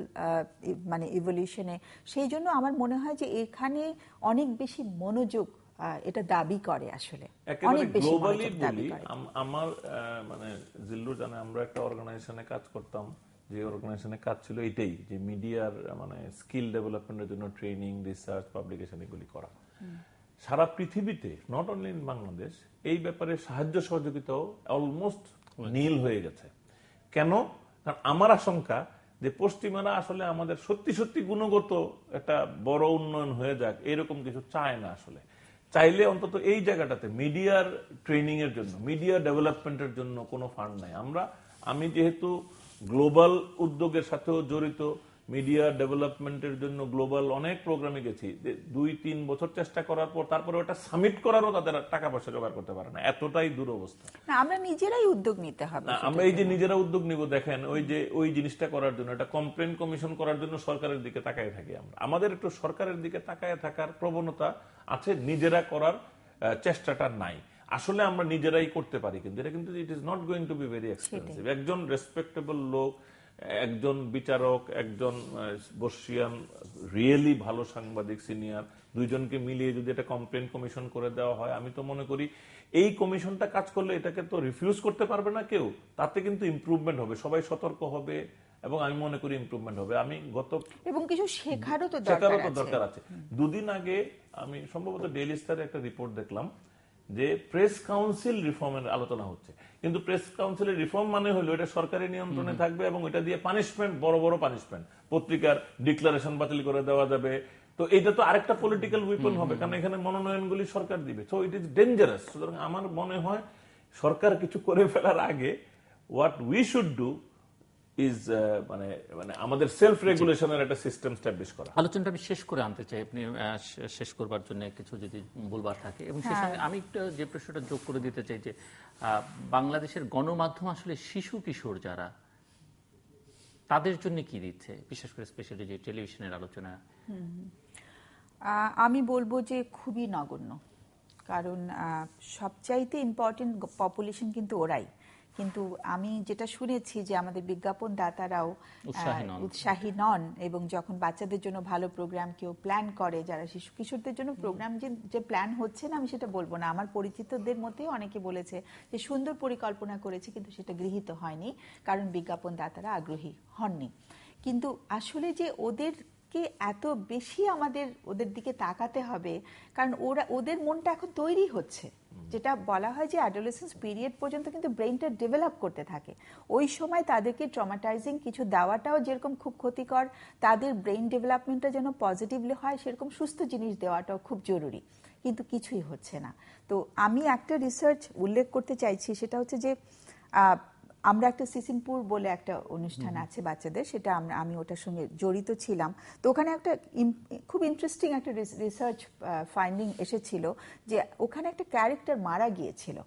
মানে ইভলিউশনে সেই জন্য আমার মনে হয় যে এখানে অনেক বেশি মনোযোগ এটা দাবি করে আসলে। অনেক বেশি আমার মানে জিল্লু জানে আমরা একটা অর্গানাইজেশনে কাজ করতাম। যে অর্গানাইজেশনে কাজ ছিল এটাই যে মিডিয়ার মানে স্কিল ডেভেলপমেন্টের জন্য ট্রেনিং রিসার্চ পাবলিকেশন এগুলি করা। সারা পৃথিবীতে নট অনলি ইন বাংলাদেশ এই ব্যাপারে সাহায্য সহযোগিতাও অলমোস্ট নীল হয়ে গেছে। কেন? কারণ আমার আশঙ্কা যে পশ্চিমারা আসলে আমাদের সত্যি সত্যি গুণগত একটা বড় উন্নয়ন হয়ে যাক এরকম কিছু চায় না আসলে। চাইলে অন্তত এই জায়গাটাতে মিডিয়ার ট্রেনিং এর জন্য মিডিয়া ডেভেলপমেন্টের জন্য কোনো ফান্ড নাই। আমরা আমি যেহেতু গ্লোবাল উদ্যোগের সাথেও জড়িত মিডিয়া ডেভেলপমেন্টের জন্য গ্লোবাল অনেক প্রোগ্রামে গেছি। দুই তিন বছর চেষ্টা করার পর তারপরে ওটা সাবমিট করারও তাদের টাকা পয়সা জোগাড় করতে পারে না। এতটাই দুরবস্থা। না আমরা নিজেরাই উদ্যোগ নিতে হবে আমরা এই যে নিজেরা উদ্যোগ নিব দেখেন ওই যে ওই জিনিসটা করার জন্য একটা কমপ্লেন কমিশন করার জন্য সরকারের দিকে তাকায় থাকি আমরা। আমাদের একটু সরকারের দিকে তাকায় থাকার প্রবণতা আছে নিজেরা করার চেষ্টাটা নাই। আসলে আমরা নিজেরাই করতে পারি কিন্তু এটা কিন্তু it is not going to be very expensive একজন রেসপেক্টেবল লোক একজন বিচারক একজন বর্ষিয়ান রিয়েলি ভালো সাংবাদিক সিনিয়র দুইজনকে মিলিয়ে যদি একটা কমপ্লেন কমিশন করে দেওয়া হয় আমি তো মনে করি এই কমিশনটা কাজ করলে এটাকে তো রিফিউজ করতে পারবে না কেউ। তাতে কিন্তু ইম্প্রুভমেন্ট হবে সবাই সতর্ক হবে এবং আমি মনে করি ইম্প্রুভমেন্ট হবে। আমি গত এবং কিছু শেখারও তো দরকার আছে। দুদিন আগে আমি সম্ভবত ডেইলি স্টারে একটা রিপোর্ট দেখলাম। যে প্রেস কাউন্সিল রিফর্মের আলোচনা হচ্ছে। কিন্তু প্রেস কাউন্সিলের রিফর্ম মানে হলো এটা সরকারি নিয়ন্ত্রণে থাকবে এবং এটা দিয়ে পানিশমেন্ট বড় বড় পানিশমেন্ট পত্রিকার ডিক্লারেশন বাতিল করে দেওয়া যাবে। তো এটা তো আরেকটা পলিটিক্যাল উইপন হবে কারণ এখানে মনোনয়নগুলি সরকার দিবে। সো ইট ইজ ডেঞ্জারাস সুতরাং আমার মনে হয় সরকার কিছু করে ফেলার আগে what we should do is মানে মানে আমাদের সেলফ রেগুলেশনের একটা সিস্টেম স্ট্যাবলিশ করা। আলোচনাটা আমি শেষ করে আনতে চাই। আপনি আহ, শেষ করবার জন্য কিছু যদি বলবার থাকে। এবং সে সঙ্গে আমি একটু যে প্রশ্নটা যোগ করে দিতে চাই যে আহ, বাংলাদেশের গণমাধ্যম আসলে শিশু কিশোর যারা তাদের জন্য কি দিচ্ছে? বিশেষ করে স্পেশালি যে টেলিভিশনের আলোচনা। আমি বলব যে খুবই নগণ্য। কারণ সবচাইতে ইম্পর্টেন্ট পপুলেশন কিন্তু ওরাই। কিন্তু আমি যেটা শুনেছি যে আমাদের বিজ্ঞাপন দাতারাও উৎসাহী নন। এবং যখন বাচ্চাদের জন্য ভালো প্রোগ্রাম কেউ প্ল্যান করে যারা শিশু কিশোরদের জন্য প্রোগ্রাম যে যে প্ল্যান হচ্ছে না আমি সেটা বলব না। আমার পরিচিতদের মধ্যেও অনেকে বলেছে যে সুন্দর পরিকল্পনা করেছে কিন্তু সেটা গৃহীত হয়নি কারণ বিজ্ঞাপন দাতারা আগ্রহী হননি। কিন্তু আসলে যে ওদের কে এত বেশি আমাদের ওদের দিকে তাকাতে হবে কারণ ওরা ওদের মনটা এখন তৈরি হচ্ছে। যেটা বলা হয় যে অ্যাডোলেসেন্স পিরিয়ড পর্যন্ত কিন্তু ব্রেনটা ডেভেলপ করতে থাকে। ওই সময় তাদেরকে ট্রমাটাইজিং কিছু দেওয়াটাও যেরকম খুব ক্ষতিকর, তাদের ব্রেন ডেভেলপমেন্টটা যেন পজিটিভলি হয়, সেরকম সুস্থ জিনিস দেওয়াটাও খুব জরুরি। কিন্তু কিছুই হচ্ছে না। তো আমি একটা রিসার্চ উল্লেখ করতে চাইছি, সেটা হচ্ছে যে আমরা একটা সিসিমপুর বলে একটা অনুষ্ঠান আছে বাচ্চাদের সেটা আমরা আমি ওটার সঙ্গে জড়িত ছিলাম। তো ওখানে একটা খুব ইন্টারেস্টিং একটা রিসার্চ ফাইন্ডিং এসেছিল যে ওখানে একটা ক্যারেক্টার মারা গিয়েছিল।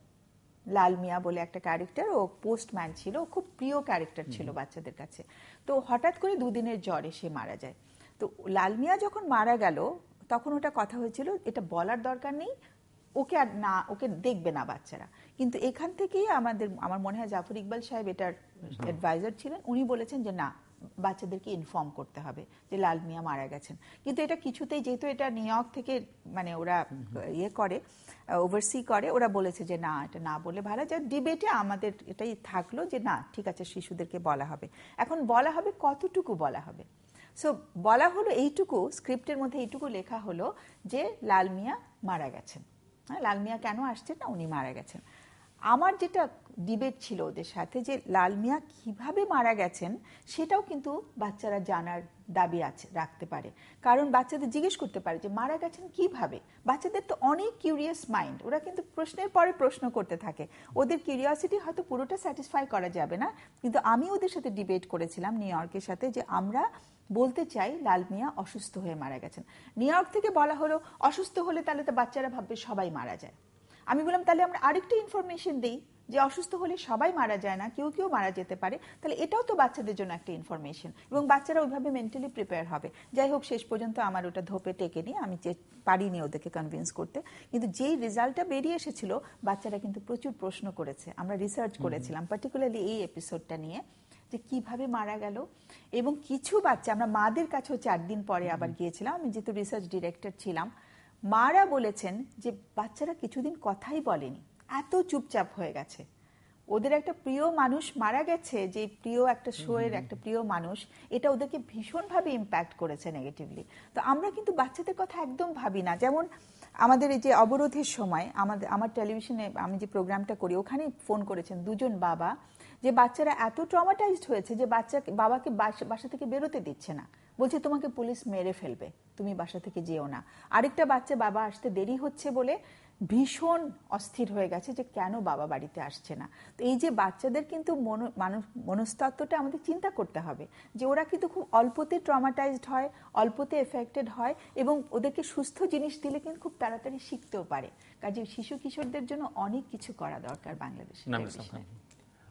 লাল মিয়া বলে একটা ক্যারেক্টার ও পোস্টম্যান ছিল ও খুব প্রিয় ক্যারেক্টার ছিল বাচ্চাদের কাছে। তো হঠাৎ করে দুদিনের জ্বরে সে মারা যায়। তো লাল মিয়া যখন মারা গেল তখন ওটা কথা হয়েছিল এটা বলার দরকার নেই ওকে আর না, ওকে দেখবে না বাচ্চারা। কিন্তু এখান থেকেই আমাদের, আমার মনে হয় জাফর ইকবাল সাহেব এটার অ্যাডভাইজার ছিলেন। উনি বলেছেন যে, না, বাচ্চাদেরকে ইনফর্ম করতে হবে যে, লাল মিয়া মারা গেছেন। কিন্তু এটা কিছুতেই, যেহেতু এটা নিউ ইয়র্ক থেকে মানে ওরা ইয়ে করে ওভারসি করে, ওরা বলেছে যে, না, এটা না বলে ভালো। যায় ডিবেটে আমাদের এটাই থাকল যে, না, ঠিক আছে, শিশুদেরকে বলা হবে। এখন বলা হবে কতটুকু বলা হবে? সো বলা হলো এইটুকু স্ক্রিপ্টের মধ্যে এইটুকু লেখা হলো যে, লাল মিয়া মারা গেছেন। হ্যাঁ লাল মিয়া কেন আসছেন না? উনি মারা গেছেন। আমার যেটা ডিবেট ছিল ওদের সাথে যে লাল মিয়া কীভাবে মারা গেছেন, সেটাও কিন্তু বাচ্চারা জানার দাবি আছে, রাখতে পারে। কারণ বাচ্চাদের জিজ্ঞেস করতে পারে যে মারা গেছেন কীভাবে? বাচ্চাদের তো অনেক কিউরিয়াস মাইন্ড ওরা কিন্তু প্রশ্নের পরে প্রশ্ন করতে থাকে। ওদের কিউরিয়াসিটি হয়তো পুরোটা স্যাটিসফাই করা যাবে না। কিন্তু আমি ওদের সাথে ডিবেট করেছিলাম নিউ ইয়র্কের সাথে যে আমরা বলতে চাই লাল মিয়া অসুস্থ হয়ে মারা গেছেন। নিউ ইয়র্ক থেকে বলা হলো, অসুস্থ হলে তাহলে তো বাচ্চারা ভাববে সবাই মারা যায়। আমি বললাম, তাহলে আমরা আরেকটু ইনফরমেশন দিই যে অসুস্থ হলে সবাই মারা যায় না, কেউ কেউ মারা যেতে পারে। তাহলে এটাও তো বাচ্চাদের জন্য একটা ইনফরমেশন এবং বাচ্চারা ওইভাবে মেন্টালি প্রিপেয়ার হবে। যাই হোক, শেষ পর্যন্ত আমার ওটা ধোপে টেকেনি আমি যে পারিনি ওদেরকে কনভিন্স করতে। কিন্তু যেই রেজাল্টটা বেরিয়ে এসেছিল, বাচ্চারা কিন্তু প্রচুর প্রশ্ন করেছে। আমরা রিসার্চ করেছিলাম পার্টিকুলারলি এই এপিসোডটা নিয়ে। যে কীভাবে মারা গেল এবং কিছু বাচ্চা আমরা মাদের কাছেও চার দিন পরে আবার গিয়েছিলাম আমি যেহেতু রিসার্চ ডিরেক্টর ছিলাম মারা বলেছেন যে বাচ্চারা কিছুদিন কথাই বলেনি এত চুপচাপ হয়ে গেছে। ওদের একটা প্রিয় মানুষ মারা গেছে যে প্রিয় একটা শোয়ের একটা প্রিয় মানুষ এটা ওদেরকে ভীষণভাবে ইম্প্যাক্ট করেছে নেগেটিভলি তো আমরা কিন্তু বাচ্চাদের কথা একদম ভাবি না যেমন আমাদের এই যে অবরোধের সময় আমাদের আমার টেলিভিশনে আমি যে প্রোগ্রামটা করি ওখানে ফোন করেছেন দুজন বাবা যে বাচ্চারা এত ট্রমাটাইজড হয়েছে যে বাচ্চা বাবাকে বাসা থেকে বেরোতে দিচ্ছে না। বলছে তোমাকে পুলিশ মেরে ফেলবে। তুমি বাসা থেকে যেও না। আরেকটা বাচ্চা বাবা আসতে দেরি হচ্ছে বলে ভীষণ অস্থির হয়ে গেছে যে কেন বাবা বাড়িতে আসছে না? তো এই যে বাচ্চাদের কিন্তু মনস্তত্ত্বটা আমাদের চিন্তা করতে হবে যে ওরা কিন্তু খুব অল্পতে ট্রমাটাইজড হয় অল্পতে এফেক্টেড হয় এবং ওদেরকে সুস্থ জিনিস দিলে কিন্তু খুব তাড়াতাড়ি শিখতেও পারে। কাজে শিশু কিশোরদের জন্য অনেক কিছু করা দরকার বাংলাদেশে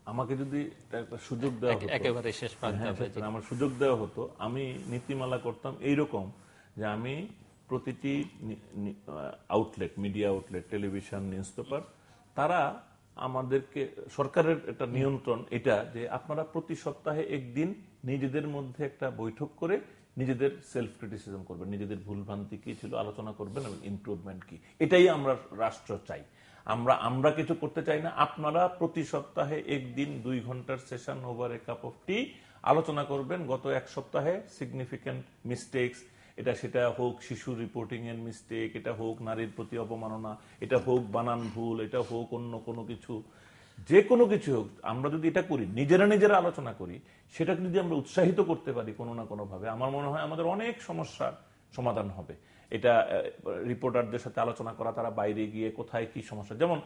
আমাকে যদি একটা সুযোগ দেওয়া হতো একেবারে শেষ হ্যাঁ, আমার সুযোগ দেওয়া হতো আমি নীতিমালা করতাম এইরকম যে আমি প্রতিটি outlet media outlet television news paper তারা আমাদেরকে সরকারের একটা নিয়ন্ত্রণ এটা যে আপনারা প্রতি সপ্তাহে একদিন নিজেদের মধ্যে একটা বৈঠক করে নিজেদের সেলফ ক্রিটিসিজম করবেন নিজেদের ভুলভ্রান্তি কি ছিল আলোচনা করবেন এবং ইম্প্রুভমেন্ট কি এটাই আমরা রাষ্ট্র চাই। আমরা আমরা কিছু করতে চাই না। আপনারা প্রতি সপ্তাহে একদিন দুই ঘণ্টার session over a cup of tea আলোচনা করবেন। গত এক সপ্তাহে সিগনিফিক্যান্ট মিস্টেকস এটা সেটা হোক শিশু রিপোর্টিং এর মিস্টেক এটা হোক নারীর প্রতি অবমাননা, এটা হোক বানান ভুল, এটা হোক অন্য কোনো কিছু। যে কোনো কিছু হোক, আমরা যদি এটা করি, নিজেরা নিজেরা আলোচনা করি, সেটাকে যদি আমরা উৎসাহিত করতে পারি কোনো না কোনোভাবে আমার মনে হয় আমাদের অনেক সমস্যার সমাধান হবে। এটা রিপোর্টারদের সাথে আলোচনা করা, তারা বাইরে গিয়ে কোথায় কি সমস্যা। যেমন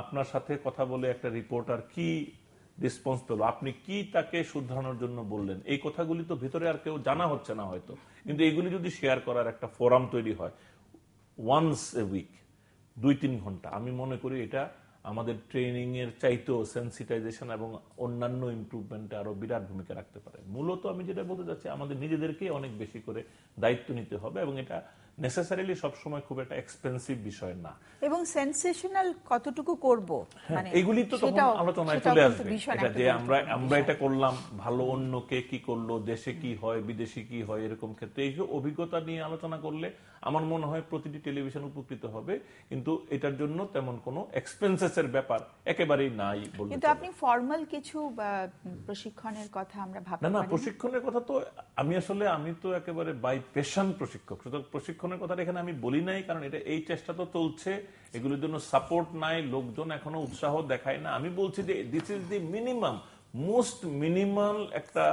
আপনার সাথে কথা বলে একটা রিপোর্টার কি রেসপন্স পেল? আপনি কি তাকে শুধরানোর জন্য বললেন? এই কথাগুলি তো ভিতরে আর কেউ জানা হচ্ছে না হয়তো। কিন্তু এগুলি যদি শেয়ার করার একটা ফোরাম তৈরি হয় ওয়ান্স এ উইক দুই তিন ঘণ্টা, আমি মনে করি এটা আমাদের ট্রেনিং এর চাইতেও সেন্সিটাইজেশন এবং অন্যান্য ইম্প্রুভমেন্টে আরও বিরাট ভূমিকা রাখতে পারে। মূলত আমি যেটা বলতে চাচ্ছি আমাদের নিজেদেরকে অনেক বেশি করে দায়িত্ব নিতে হবে এবং এটা নেসেসারিলি সবসময় খুব একটা এক্সপেন্সিভ বিষয় না। এবং সেন্সেশনাল কতটুকু করব? হ্যাঁ, মানে এগুলি তো তখন আলোচনায় চলে আসবে। এটা যে আমরা আমরা এটা করলাম ভালো অন্য কে কি করল দেশে কি হয় বিদেশে কি হয় এরকম ক্ষেত্রে এই অভিজ্ঞতা নিয়ে আলোচনা করলে আমার মনে হয় প্রতিটি টেলিভিশন উপকৃত হবে কিন্তু এটার জন্য তেমন কোনো এক্সপেন্সেস এর ব্যাপার একেবারেই নাই বলতে কিন্তু আপনি ফর্মাল কিছু প্রশিক্ষণের কথা আমরা ভাবতে না না প্রশিক্ষণের কথা তো আমি আসলে আমি তো একেবারে বাই পেশন প্রশিক্ষক। সুতরাং প্রশিক্ষণের কথা এখানে আমি বলি নাই কারণ এটা এই চেষ্টা তো চলছে। এগুলোর জন্য সাপোর্ট নাই লোকজন এখনও উৎসাহ দেখায় না। আমি বলছি যে this is the minimum most minimal একটা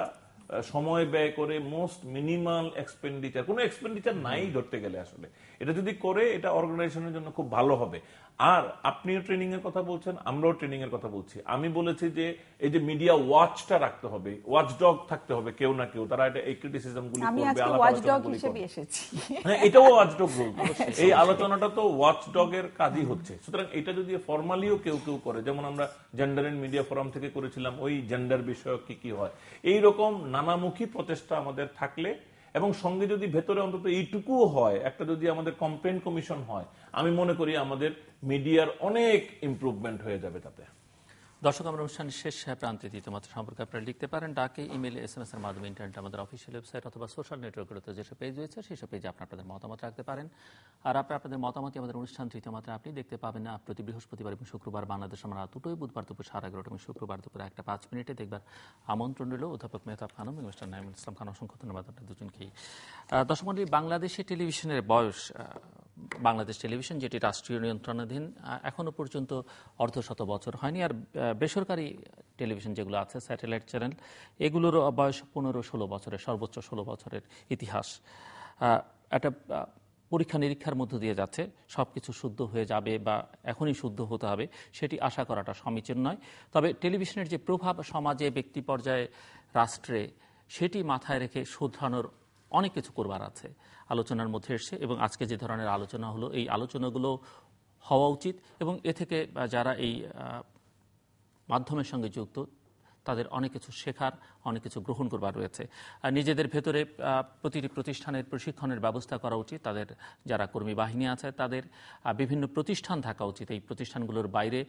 সময় ব্যয় করে মোস্ট মিনিমাল এক্সপেন্ডিচার কোনো এক্সপেন্ডিচার নাই ধরতে গেলে আসলে। এটা যদি করে এটা অর্গানাইজেশনের জন্য খুব ভালো হবে। আর আপনিও ট্রেনিং এর কথা বলছেন আমরাও ট্রেনিং এর কথা বলছি। আমি বলেছি যে এই যে মিডিয়া ওয়াচটা রাখতে হবে ওয়াচ ডগ থাকতে হবে কেউ না কেউ। তারা এটা এই ক্রিটিসিজম গুলি করবে ওয়াচ ডগ হিসেবে এসেছি। হ্যাঁ এটাও ওয়াচডগ রোল এই আলোচনাটা তো ওয়াচডগ এর কাজই হচ্ছে। সুতরাং এটা যদি ফর্মালিও কেউ কেউ করে যেমন আমরা জেন্ডার এন্ড মিডিয়া ফোরাম থেকে করেছিলাম ওই জেন্ডার বিষয়ক কি কি হয়। এই রকম নানামুখী প্রচেষ্টা আমাদের থাকলে এবং সঙ্গে যদি ভেতরে অন্তত এইটুকুও হয়, একটা যদি আমাদের কমপ্লেন কমিশন হয়, আমি মনে করি আমাদের মিডিয়ার অনেক ইম্প্রুভমেন্ট হয়ে যাবে তাতে। দর্শক আমরা অনুষ্ঠানের শেষ প্রান্তে দ্বিতীয় মাত্রা সম্পর্কে আপনারা লিখতে পারেন। ডাকে ইমেল এস এম এস এর মাধ্যমে ইন্টারনেট আমাদের অফিসিয়াল ওয়েবসাইট অথবা সোশ্যাল নেটওয়ার্কগুলোতে যেসব পেজ রয়েছে সেসব পেজে আপনারা আপনাদের মতামত রাখতে পারেন। আর আপনারা আপনাদের মতামতই আমাদের অনুষ্ঠান তৃতীয় মাত্রা আপনি দেখতে পাবেন না। প্রতি বৃহস্পতিবার এবং শুক্রবার বাংলাদেশ আমরা দুটোই বুধবার দুপুর সাড়ে এগারোটা এবং শুক্রবার দুপুর একটা পাঁচ মিনিটে দেখবার আমন্ত্রণ রইল। অধ্যাপক মেহতাব খানম এবং মিস্টার নাইমুল ইসলাম খান অসংখ্য ধন্যবাদ আপনার দুজনকেই। দর্শক মন্ডলী বাংলাদেশে টেলিভিশনের বয়স বাংলাদেশ টেলিভিশন যেটি রাষ্ট্রীয় নিয়ন্ত্রণাধীন আহ, এখনও পর্যন্ত অর্ধশত বছর হয়নি। আর বেসরকারি টেলিভিশন যেগুলো আছে, স্যাটেলাইট চ্যানেল এগুলোর বয়স পনেরো ষোলো বছরের, সর্বোচ্চ ষোলো বছরের ইতিহাস। একটা পরীক্ষা নিরীক্ষার মধ্য দিয়ে যাচ্ছে সব কিছু শুদ্ধ হয়ে যাবে বা এখনই শুদ্ধ হতে হবে, সেটি আশা করাটা সমীচীন নয়। তবে টেলিভিশনের যে প্রভাব সমাজে, ব্যক্তি পর্যায়ে, রাষ্ট্রে, সেটি মাথায় রেখে শুধরানোর অনেক কিছু করবার আছে, আলোচনার মধ্যে এসছে এবং আজকে যে ধরনের আলোচনা হলো, এই আলোচনাগুলো হওয়া উচিত এবং এ থেকে যারা এই মাধ্যমের সঙ্গে যুক্ত, তাদের অনেক কিছু শেখার, অনেক কিছু গ্রহণ করবার রয়েছে। নিজেদের ভেতরে প্রতিটি প্রতিষ্ঠানের প্রশিক্ষণের ব্যবস্থা করা উচিত। তাদের যারা কর্মী বাহিনী আছে, তাদের বিভিন্ন প্রতিষ্ঠান থাকা উচিত। এই প্রতিষ্ঠানগুলোর বাইরে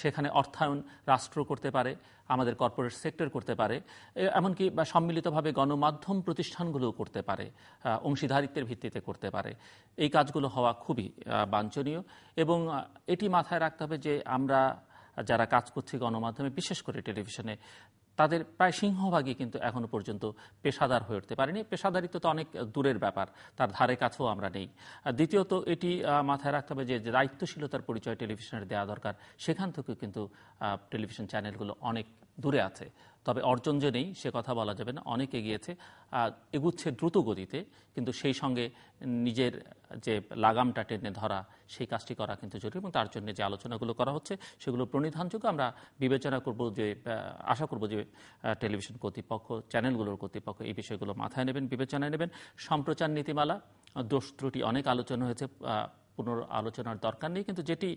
সেখানে অর্থায়ন রাষ্ট্র করতে পারে, আমাদের কর্পোরেট সেক্টর করতে পারে এমনকি সম্মিলিতভাবে গণমাধ্যম প্রতিষ্ঠানগুলোও করতে পারে অংশীদারিত্বের ভিত্তিতে করতে পারে। এই কাজগুলো হওয়া খুবই বাঞ্ছনীয় এবং এটি মাথায় রাখতে হবে যে আমরা যারা কাজ করছে গণমাধ্যমে, বিশেষ করে টেলিভিশনে, তাদের প্রায় সিংহভাগই কিন্তু এখনও পর্যন্ত পেশাদার হয়ে উঠতে পারেনি। পেশাদারিত্ব তো অনেক দূরের ব্যাপার, তার ধারে কাছেও আমরা নেই। দ্বিতীয়ত, এটি মাথায় রাখতে হবে যে দায়িত্বশীলতার পরিচয় টেলিভিশনের দেওয়া দরকার, সেখান থেকে কিন্তু টেলিভিশন চ্যানেলগুলো অনেক দূরে আছে। তবে অর্জন যে নেই, সে কথা বলা যাবে না। অনেক এগিয়েছে। এগুচ্ছে দ্রুত গতিতে, কিন্তু সেই সঙ্গে নিজের যে লাগামটা টেনে ধরা, সেই কাজটি করা কিন্তু জরুরি এবং তার জন্য যে আলোচনাগুলো করা হচ্ছে, সেগুলো প্রণিধানযোগ্য। আমরা বিবেচনা করব যে আশা করব যে টেলিভিশন কর্তৃপক্ষ, চ্যানেলগুলোর কর্তৃপক্ষ এই বিষয়গুলো মাথায় নেবেন, বিবেচনায় নেবেন। সম্প্রচার নীতিমালা, দোষ ত্রুটি, অনেক আলোচনা হয়েছে পুনর আলোচনার দরকার নেই, কিন্তু যেটি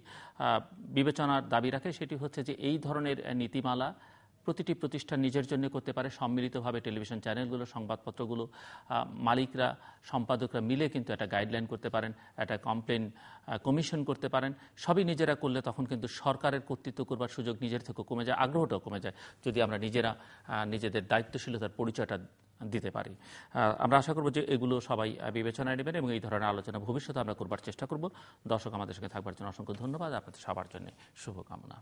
বিবেচনার দাবি রাখে সেটি হচ্ছে যে, এই ধরনের নীতিমালা প্রতিটি প্রতিষ্ঠান নিজের জন্য করতে পারে। সম্মিলিতভাবে টেলিভিশন চ্যানেলগুলো, সংবাদপত্রগুলো মালিকরা, সম্পাদকরা মিলে কিন্তু একটা গাইডলাইন করতে পারেন, একটা কমপ্লেন কমিশন করতে পারেন। সবই নিজেরা করলে তখন কিন্তু সরকারের কর্তৃত্ব করবার সুযোগ নিজের থেকে কমে যায়, আগ্রহটাও কমে যায়। যদি আমরা নিজেরা নিজেদের দায়িত্বশীলতার পরিচয়টা দিতে পারি। আমরা আশা করব যে এগুলো সবাই বিবেচনায় নেবেন এবং এই ধরনের আলোচনা ভবিষ্যতে আমরা করবার চেষ্টা করব। দর্শক আমাদের সঙ্গে থাকবার জন্য অসংখ্য ধন্যবাদ। আপনাদের সবার জন্য শুভকামনা।